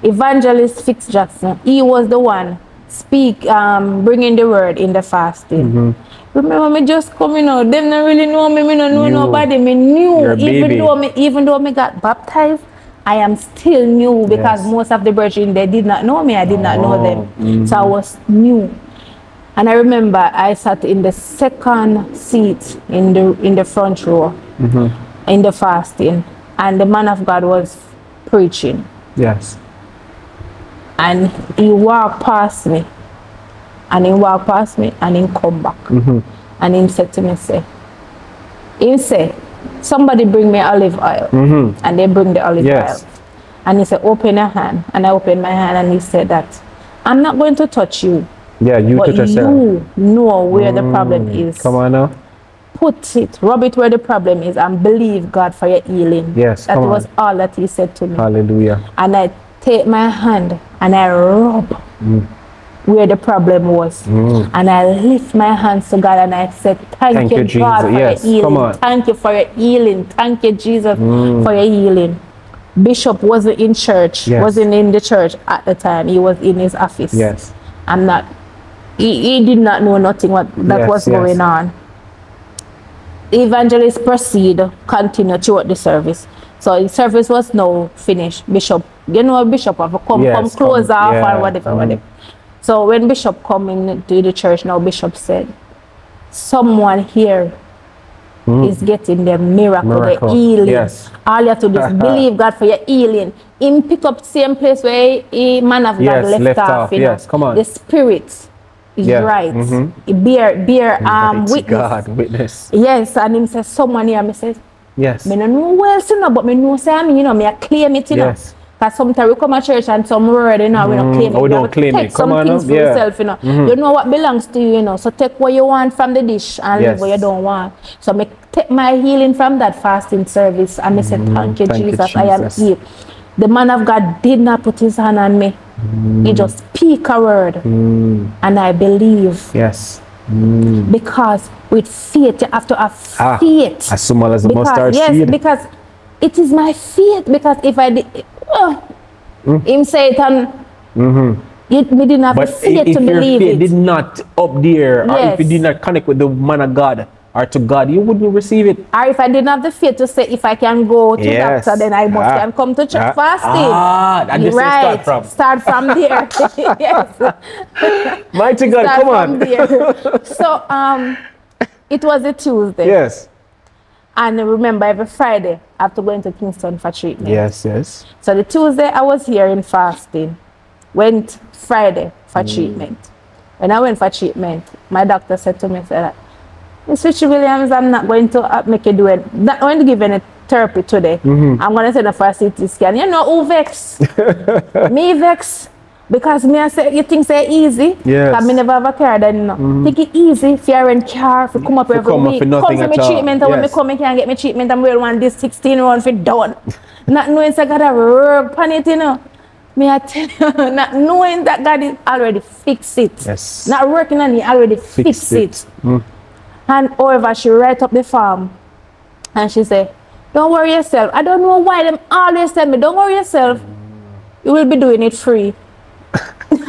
evangelist Fix Jackson, he was the one speak, um, bringing the word in the fasting. Mm-hmm. Remember me just coming out. Them not really know me. Me not know New. nobody. Me knew. Even baby. though me, even though me got baptized, I am still new because Yes. most of the brethren they did not know me. I did not know Oh, them. Mm-hmm. So I was new. And I remember I sat in the second seat in the in the front row mm-hmm. in the fasting, and the man of God was preaching, yes. and he walked past me, and he walked past me, and he come back, mm-hmm. and he said to me, say, he say, somebody bring me olive oil, and they bring the olive Yes. oil, and he said, open your hand, and I opened my hand, and he said that, I'm not going to touch you, Yeah, you but touch yourself. you know where the problem is. Come on now. put it, rub it where the problem is, and believe God for your healing. Yes, that was on. all that He said to me. Hallelujah. And I take my hand and I rub Mm. Where the problem was. And I lift my hands to God and I said, Thank, Thank you, you, God, Jesus. for Yes, your healing. Thank you for your healing. Thank you, Jesus, Mm. for your healing. Bishop wasn't in church, Yes. wasn't in the church at the time. He was in his office. Yes. I'm not. He, he did not know nothing what that Yes, was going on. Evangelist proceed, continue throughout the service. So the service was now finished. Bishop, you know, Bishop have come, Yes, come close come, off yeah, or whatever, mhm. whatever. So when Bishop come in to the church now, Bishop said, someone here is getting the miracle, Mm. Miracle, the healing. yes. All you have to do is believe God for your healing. Him pick up same place where he, man of God left, left off. off, you know. yes, come on. The spirit is Yeah, right. mhm. He bear bear um witness. God, witness. Yes, and him says someone here. Me says, Yes. me no know well, you know, but me know say I mean, you know, me I claim it, you know. Yes. Cause sometimes we come to church and some word, you know, we don't claim it. oh, we don't claim take it. Come some on things up, for yeah. Mm-hmm. yourself, you know. You know what belongs to you, you know. So take what you want from the dish and leave what you don't want. So me take my healing from that fasting service and me say, thank you, Mm, Thank you, Jesus, I am Jesus. healed. The man of God did not put his hand on me. Mm. He just speak a word and I believe Yes. because with faith you have to have Ah, faith As small as a because mustard yes seed. because it is my faith because if i did oh, him say it and it, me didn't have But if, if to your believe it did not up there, or if you did not connect with the man of God or to God, you wouldn't receive it. or if i didn't have the faith to say if i can go to Yes. doctor then i must Ah. can come to church Ah. fasting Ah, and this right start from. start from there yes Mighty God, start come from on. there so um it was a tuesday Yes. And remember every friday i have to go into kingston for treatment Yes, yes. So the Tuesday I was here in fasting, went Friday for treatment. When I went for treatment, my doctor said to me, said, Miss Richie Williams, I'm not going to uh, make you do it. Not going to give any therapy today. I'm going to send for a CT scan. You know who vex? me vex. Because me I say you think say easy. Yes. Cause me never have a car then no. Mm-hmm. Take it easy if you're in car, if you come up For every come week. for Come for me treatment and when me come, I can get me treatment. I'm real one this 16 round for done. not knowing that God have work on it, you know. Me I tell you, not knowing that God is already fixed it. Yes. Not working on it, already Fixed fixed it. it. Mm. And however, she write up the farm and she say, Don't worry yourself. I don't know why them always tell me, Don't worry yourself. You will be doing it free.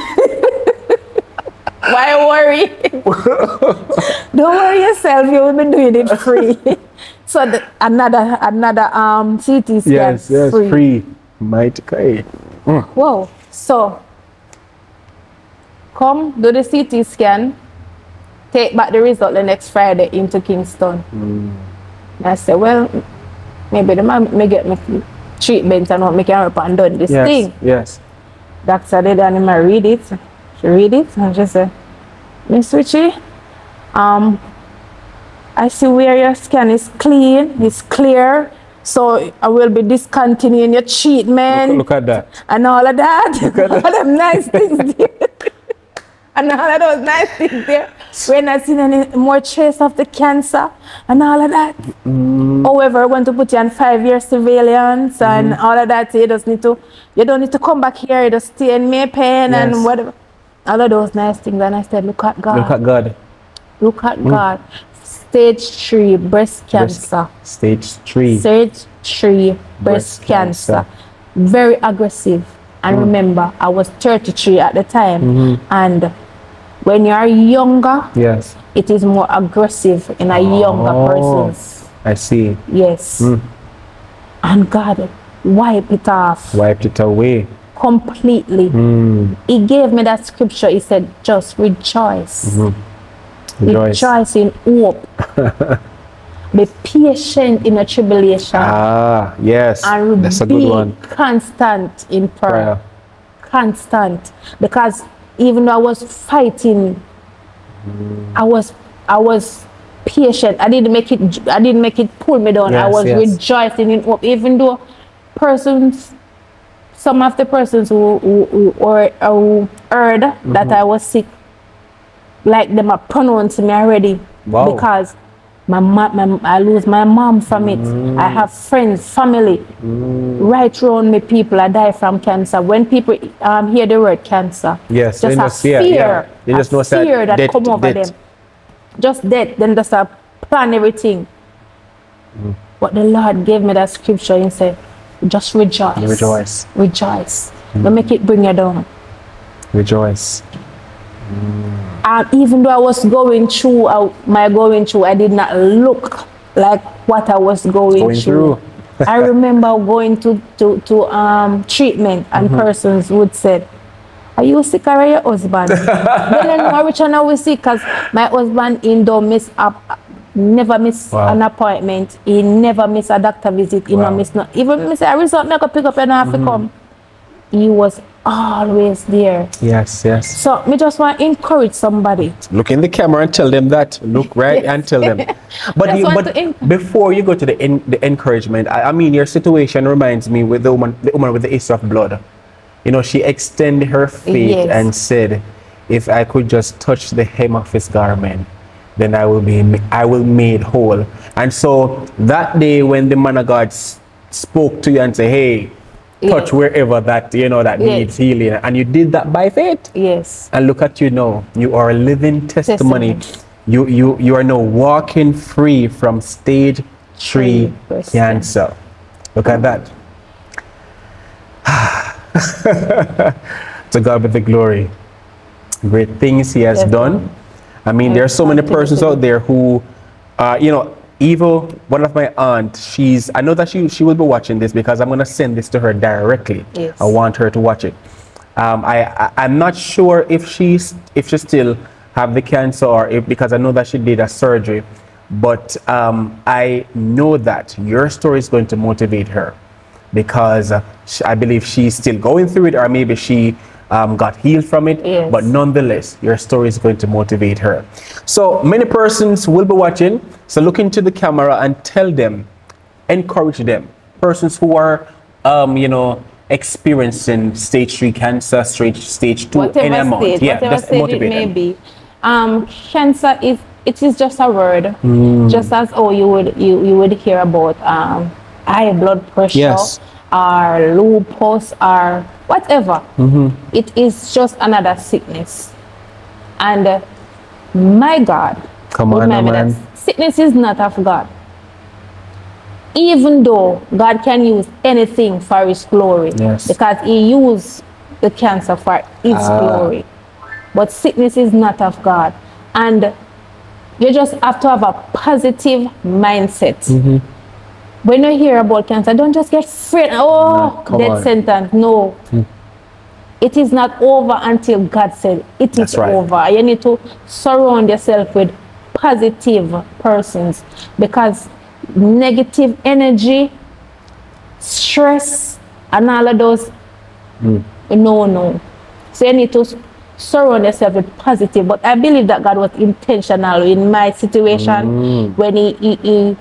why worry? don't worry yourself, you will be doing it free. so the, another another um CT scan Yes, yes. free. Free. Mighty God. Whoa. So come do the CT scan, take back the result the next Friday into Kingston. And I said, well, maybe the man may get me treatment and what me can up and done this Yes, thing. yes. Doctor did and I read it. She read it and she said, Miss Richie, um, I see where your scan is clean, it's clear. So I will be discontinuing your treatment Look, look at that. and all of that. all them nice things there. and all of those nice things there. We're not seeing any more trace of the cancer and all of that. However, we're going to put you on five year surveillance mm-hmm. and all of that. So you just need to, you don't need to come back here. You just stay in May Pen Yes. and whatever. All of those nice things. And I said, look at God. Look at God. Look at mm. God. Stage three breast cancer. Stage three. Stage three breast, Breast cancer. cancer. Very aggressive. And mm. remember, I was 33 at the time. Mm-hmm. And when you are younger, Yes. it is more aggressive in a younger Oh. person's. I see. Yes. Hmm. And God wipe it off Wiped it away. completely. Hmm. He gave me that scripture. He said, just rejoice. Mm-hmm. Rejoice. Rejoice in hope. Be patient in a tribulation. Ah, yes. and That's a good one. constant in prayer. Prayer. Constant. Because even though I was fighting, I was I was patient. I didn't make it I didn't make it pull me down. I was yes. rejoicing in hope. Even though persons some of the persons who, who, who, or, who heard that Mm-hmm. I was sick, like them are pronouncing me already. Wow. Because My, mom, my I lose my mom from it. I have friends, family, right around me. People I die from cancer. When people um, hear the word cancer, Yes, just they a just- yeah, fear, yeah. They a just know that fear that death- come over death. them. Just death. Then just a plan everything. Mm. But the Lord gave me that scripture and said, just rejoice. Rejoice. Rejoice. Mm. Don't make it bring you down. Rejoice. And even though I was going through uh, my going through, I did not look like what I was going, Going through. I remember going to, to, to um, treatment and Mm-hmm. persons would say, are you sick or are your husband? then I know which one I was sick because my husband in don't miss up, never miss Wow. an appointment. He never miss a doctor visit. He Wow. Mm-hmm. no miss not even miss a result make a pick up and I have to come. He was always there. Yes, yes. So me just want to encourage somebody. Look in the camera and tell them that. Look right and tell them. But, you, but before you go to the en- the encouragement, I, I mean, your situation reminds me with the woman, the woman with the issue of blood. You know, she extended her faith Yes. and said, "If I could just touch the hem of his garment, then I will be, I will made whole." And so that day, when the man of God spoke to you and said, "Hey." Touch wherever that you know that Yes. needs healing, and you did that by faith. Yes. And look at you now. You are a living testimony. Testimony. You you you are now walking free from stage three cancer. Look at that. to God be the glory. Great things He has Yes, done. I mean, there are so many persons out there who, uh, you know, Evil, one of my aunt, she's, I know that she, she will be watching this because I'm going to send this to her directly. Yes. I want her to watch it. Um, I, I, I'm not sure if she's, if she still have the cancer or if, because I know that she did a surgery, but um, I know that your story is going to motivate her because uh, I believe she's still going through it or maybe she um, got healed from it. Yes. But nonetheless, your story is going to motivate her. So many persons will be watching. So look into the camera and tell them, encourage them. Persons who are, um, you know, experiencing stage three cancer, stage stage two, whatever amount. stage, yeah, whatever just stage it may them. be. Um, cancer is it is just a word, Hmm. just as oh you would you, you would hear about um, high blood pressure Yes. Or lupus or whatever. Mm-hmm. It is just another sickness, and uh, my God, Come on, man. sickness is not of God. Even though God can use anything for His glory, Yes. because He used the cancer for His Ah. glory. But sickness is not of God. And you just have to have a positive mindset. Mm-hmm. When you hear about cancer, don't just get afraid. Oh, No, come death on. Hmm. sentence. No. It is not over until God said it is That's right. over. You need to surround yourself with positive persons because negative energy, stress, and all of those Hmm. no, no. So you need to surround yourself with positive. But I believe that God was intentional in my situation Mm. when he, he, he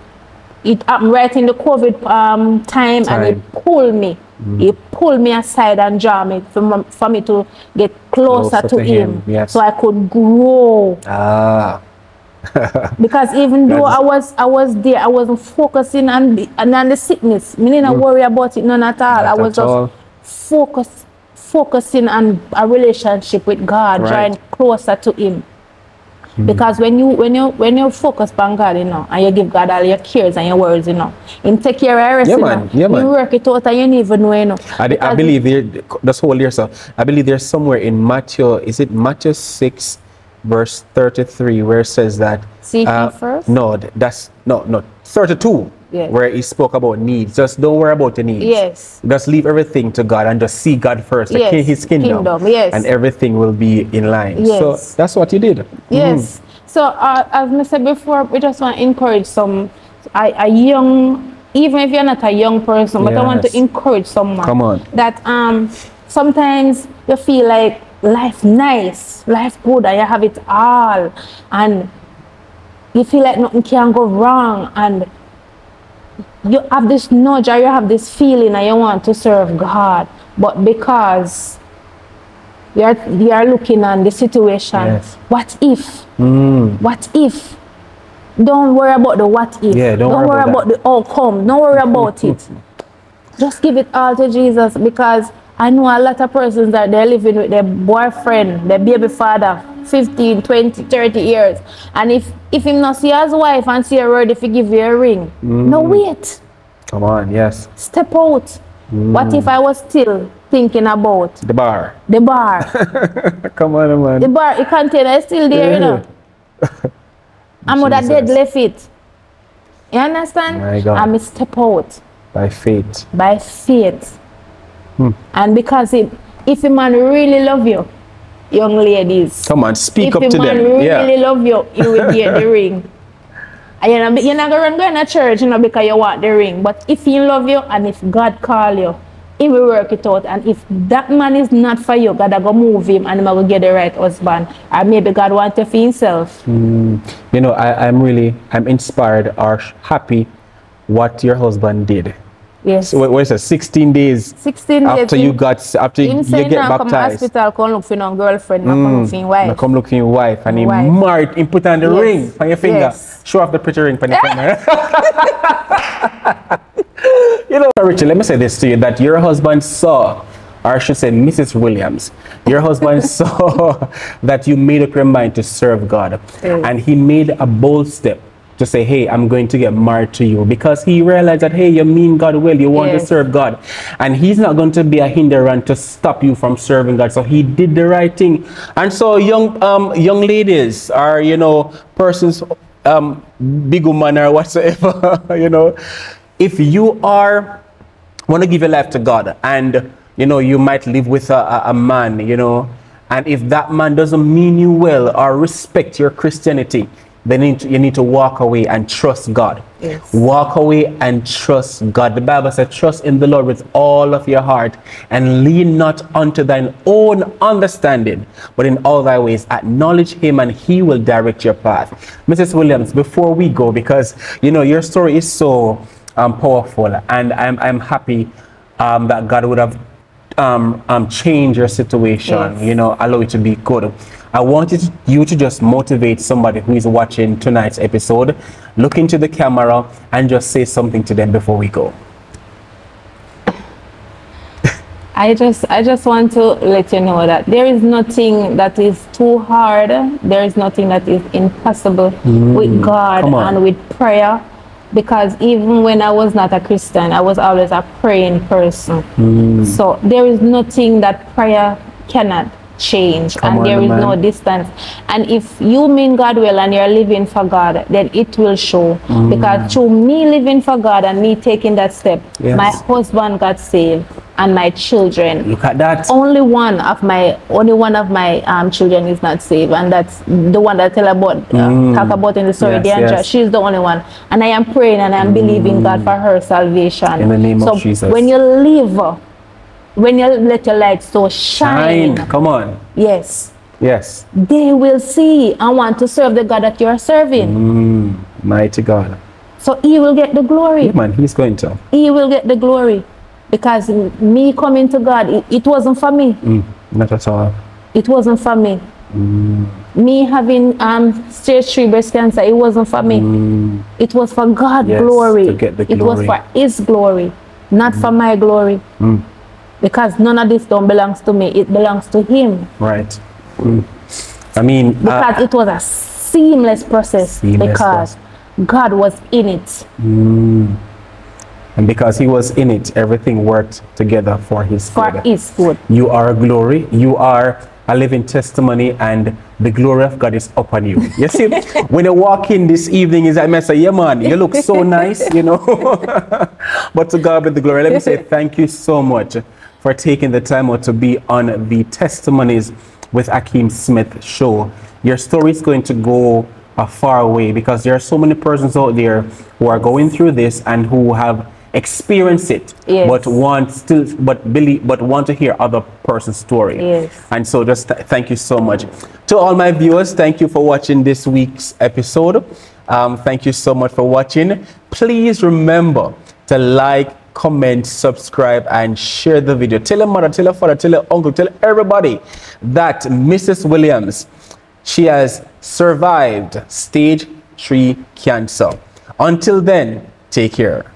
it happened right in the COVID um, time, and Time. he pulled me. He pulled me aside and draw me for, for me to get closer, Closer to, him, him, yes. so I could grow. Ah, Because even though I was I was there, I wasn't focusing on the, and on the sickness. Me didn't worry about it none at all. I Mm. Was just all. focus focusing on a relationship with God, Right. drawing closer to Him. Because when you when you when you focus on God, you know, and you give God all your cares and your worries, you know, Him take care of everything. Yeah, man. Yeah, You work it out and you even know, you know. I, I believe there, that's hold yourself. I believe there's somewhere in Matthew, is it Matthew 6, verse 33, where it says that. Seek uh, first? No, that's, no, no, 32, Yes. where he spoke about needs. Just don't worry about the needs. Yes. Just leave everything to God and just see God first, Yes, his kingdom. kingdom, yes. And everything will be in line. Yes. So that's what you did. Yes. So uh, as I said before, we just want to encourage some a, a young, even if you're not a young person, but I want to encourage someone. Come on. That um sometimes you feel like life nice, life good, and you have it all, and you feel like nothing can go wrong, and you have this nudge or you have this feeling and you want to serve God, but because you are, you are looking on the situation, Yes. what if? Mm. What if? Don't worry about the what if. Yeah, don't worry worry about about, the outcome. Don't worry about it. Just give it all to Jesus because I know a lot of persons that they're living with their boyfriend, their baby father, 15, 20, 30 years. And if if him not see his wife and see her ready to give you a ring, no Mm. wait. Come on, yes. Step out. What if I was still thinking about The bar. the bar? Come on, man. the bar, the container is still there, you know. I'm with a dead left it. You understand? My God. I'm step out By faith. by faith. Hmm. And because it, if a man really love you, young ladies, Come on, speak if up a to man them. really Yeah. love you, you will get the ring. And you're not, you're not going to run going to church, you know, because you want the ring. But if he love you and if God call you, he will work it out. And if that man is not for you, God will move him and he will get the right husband. Or maybe God want you for himself. Hmm. You know, I, I'm really, I'm inspired or happy what your husband did. Yes. What, is it? 16 days 16 days. after you got, after you, him you get now come baptized. hospital, come look for your girlfriend, now come hmm. look for your wife. come look for your wife and he Wife. marked, he put on the Yes. ring on your finger. Yes. Show off the pretty ring on your finger. you know, Richard, let me say this to you that your husband saw, or I should say, Mrs. Williams, your husband saw that you made up your mind to serve God. And he made a bold step to say, Hey, I'm going to get married to you because he realized that, Hey, you mean God well, you want to serve God. And he's not going to be a hindrance to stop you from serving God. So he did the right thing. And so young um young ladies are, you know, persons um big woman or whatsoever, you know, if you are want to give your life to God and you know you might live with a, a, a man, you know, and if that man doesn't mean you well or respect your Christianity, then you need to, you need to walk away and trust God. Yes. Walk away and trust God. The Bible says, Trust in the Lord with all of your heart and lean not unto thine own understanding, but in all thy ways acknowledge Him and He will direct your path. Mrs. Williams, before we go, because you know your story is so um, powerful, and I'm, I'm happy um, that God would have um, um, changed your situation, Yes. you know, allow it to be good. I want you to, just motivate somebody who is watching tonight's episode, look into the camera and just say something to them before we go. I just I just want to let you know that there is nothing that is too hard. There is nothing that is impossible mm, with God and with prayer. Because even when I was not a Christian, I was always a praying person. Mm. So there is nothing that prayer cannot change Come and on, there is man. no distance. And if you mean God well and you're living for God, then it will show. Mm. Because through me living for God and me taking that step, Yes. my husband got saved and my children Look at that. only one of my only one of my um, children is not saved and that's the one that I tell about uh, talk about in the story Mm. Yes, Deandra. yes. she's the only one and I am praying and I'm believing God for her salvation In the name of Jesus. when you live when you let your light so shine, Shine. Come on. yes Yes. they will see and want to serve the God that you are serving Mm, mighty God. so he will get the glory Yeah, man, he's going to. he will get the glory because me coming to God it, it wasn't for me Mm, not at all. it wasn't for me. Me having um stage three breast cancer, it wasn't for me. It was for God Yes, glory. to get the glory. It was for His glory, not for my glory. Because none of this don't belongs to me. It belongs to Him. Right. Mm. I mean, uh, Because it was a seamless process. Seamless because God was in it. and because he was in it, everything worked together for his For good. His good. You are a glory. You are a living testimony, and the glory of God is upon you. You see, when you walk in this evening, is I may say, yeah, man, you look so nice, you know. but to God be the glory. Let me say thank you so much for taking the time out to be on the testimonies with Ackeem Smith show. Your story is going to go a far away because there are so many persons out there who are going through this and who have experienced it, Yes. but want still, but believe, but want to hear other person's story. Yes. And so just th- thank you so much. To all my viewers, thank you for watching this week's episode. Um, thank you so much for watching. Please remember to like, comment, subscribe, and share the video. Tell your mother, tell your father, tell your uncle, tell everybody that Mrs. Williams, she has survived stage 3 cancer. Until then, take care.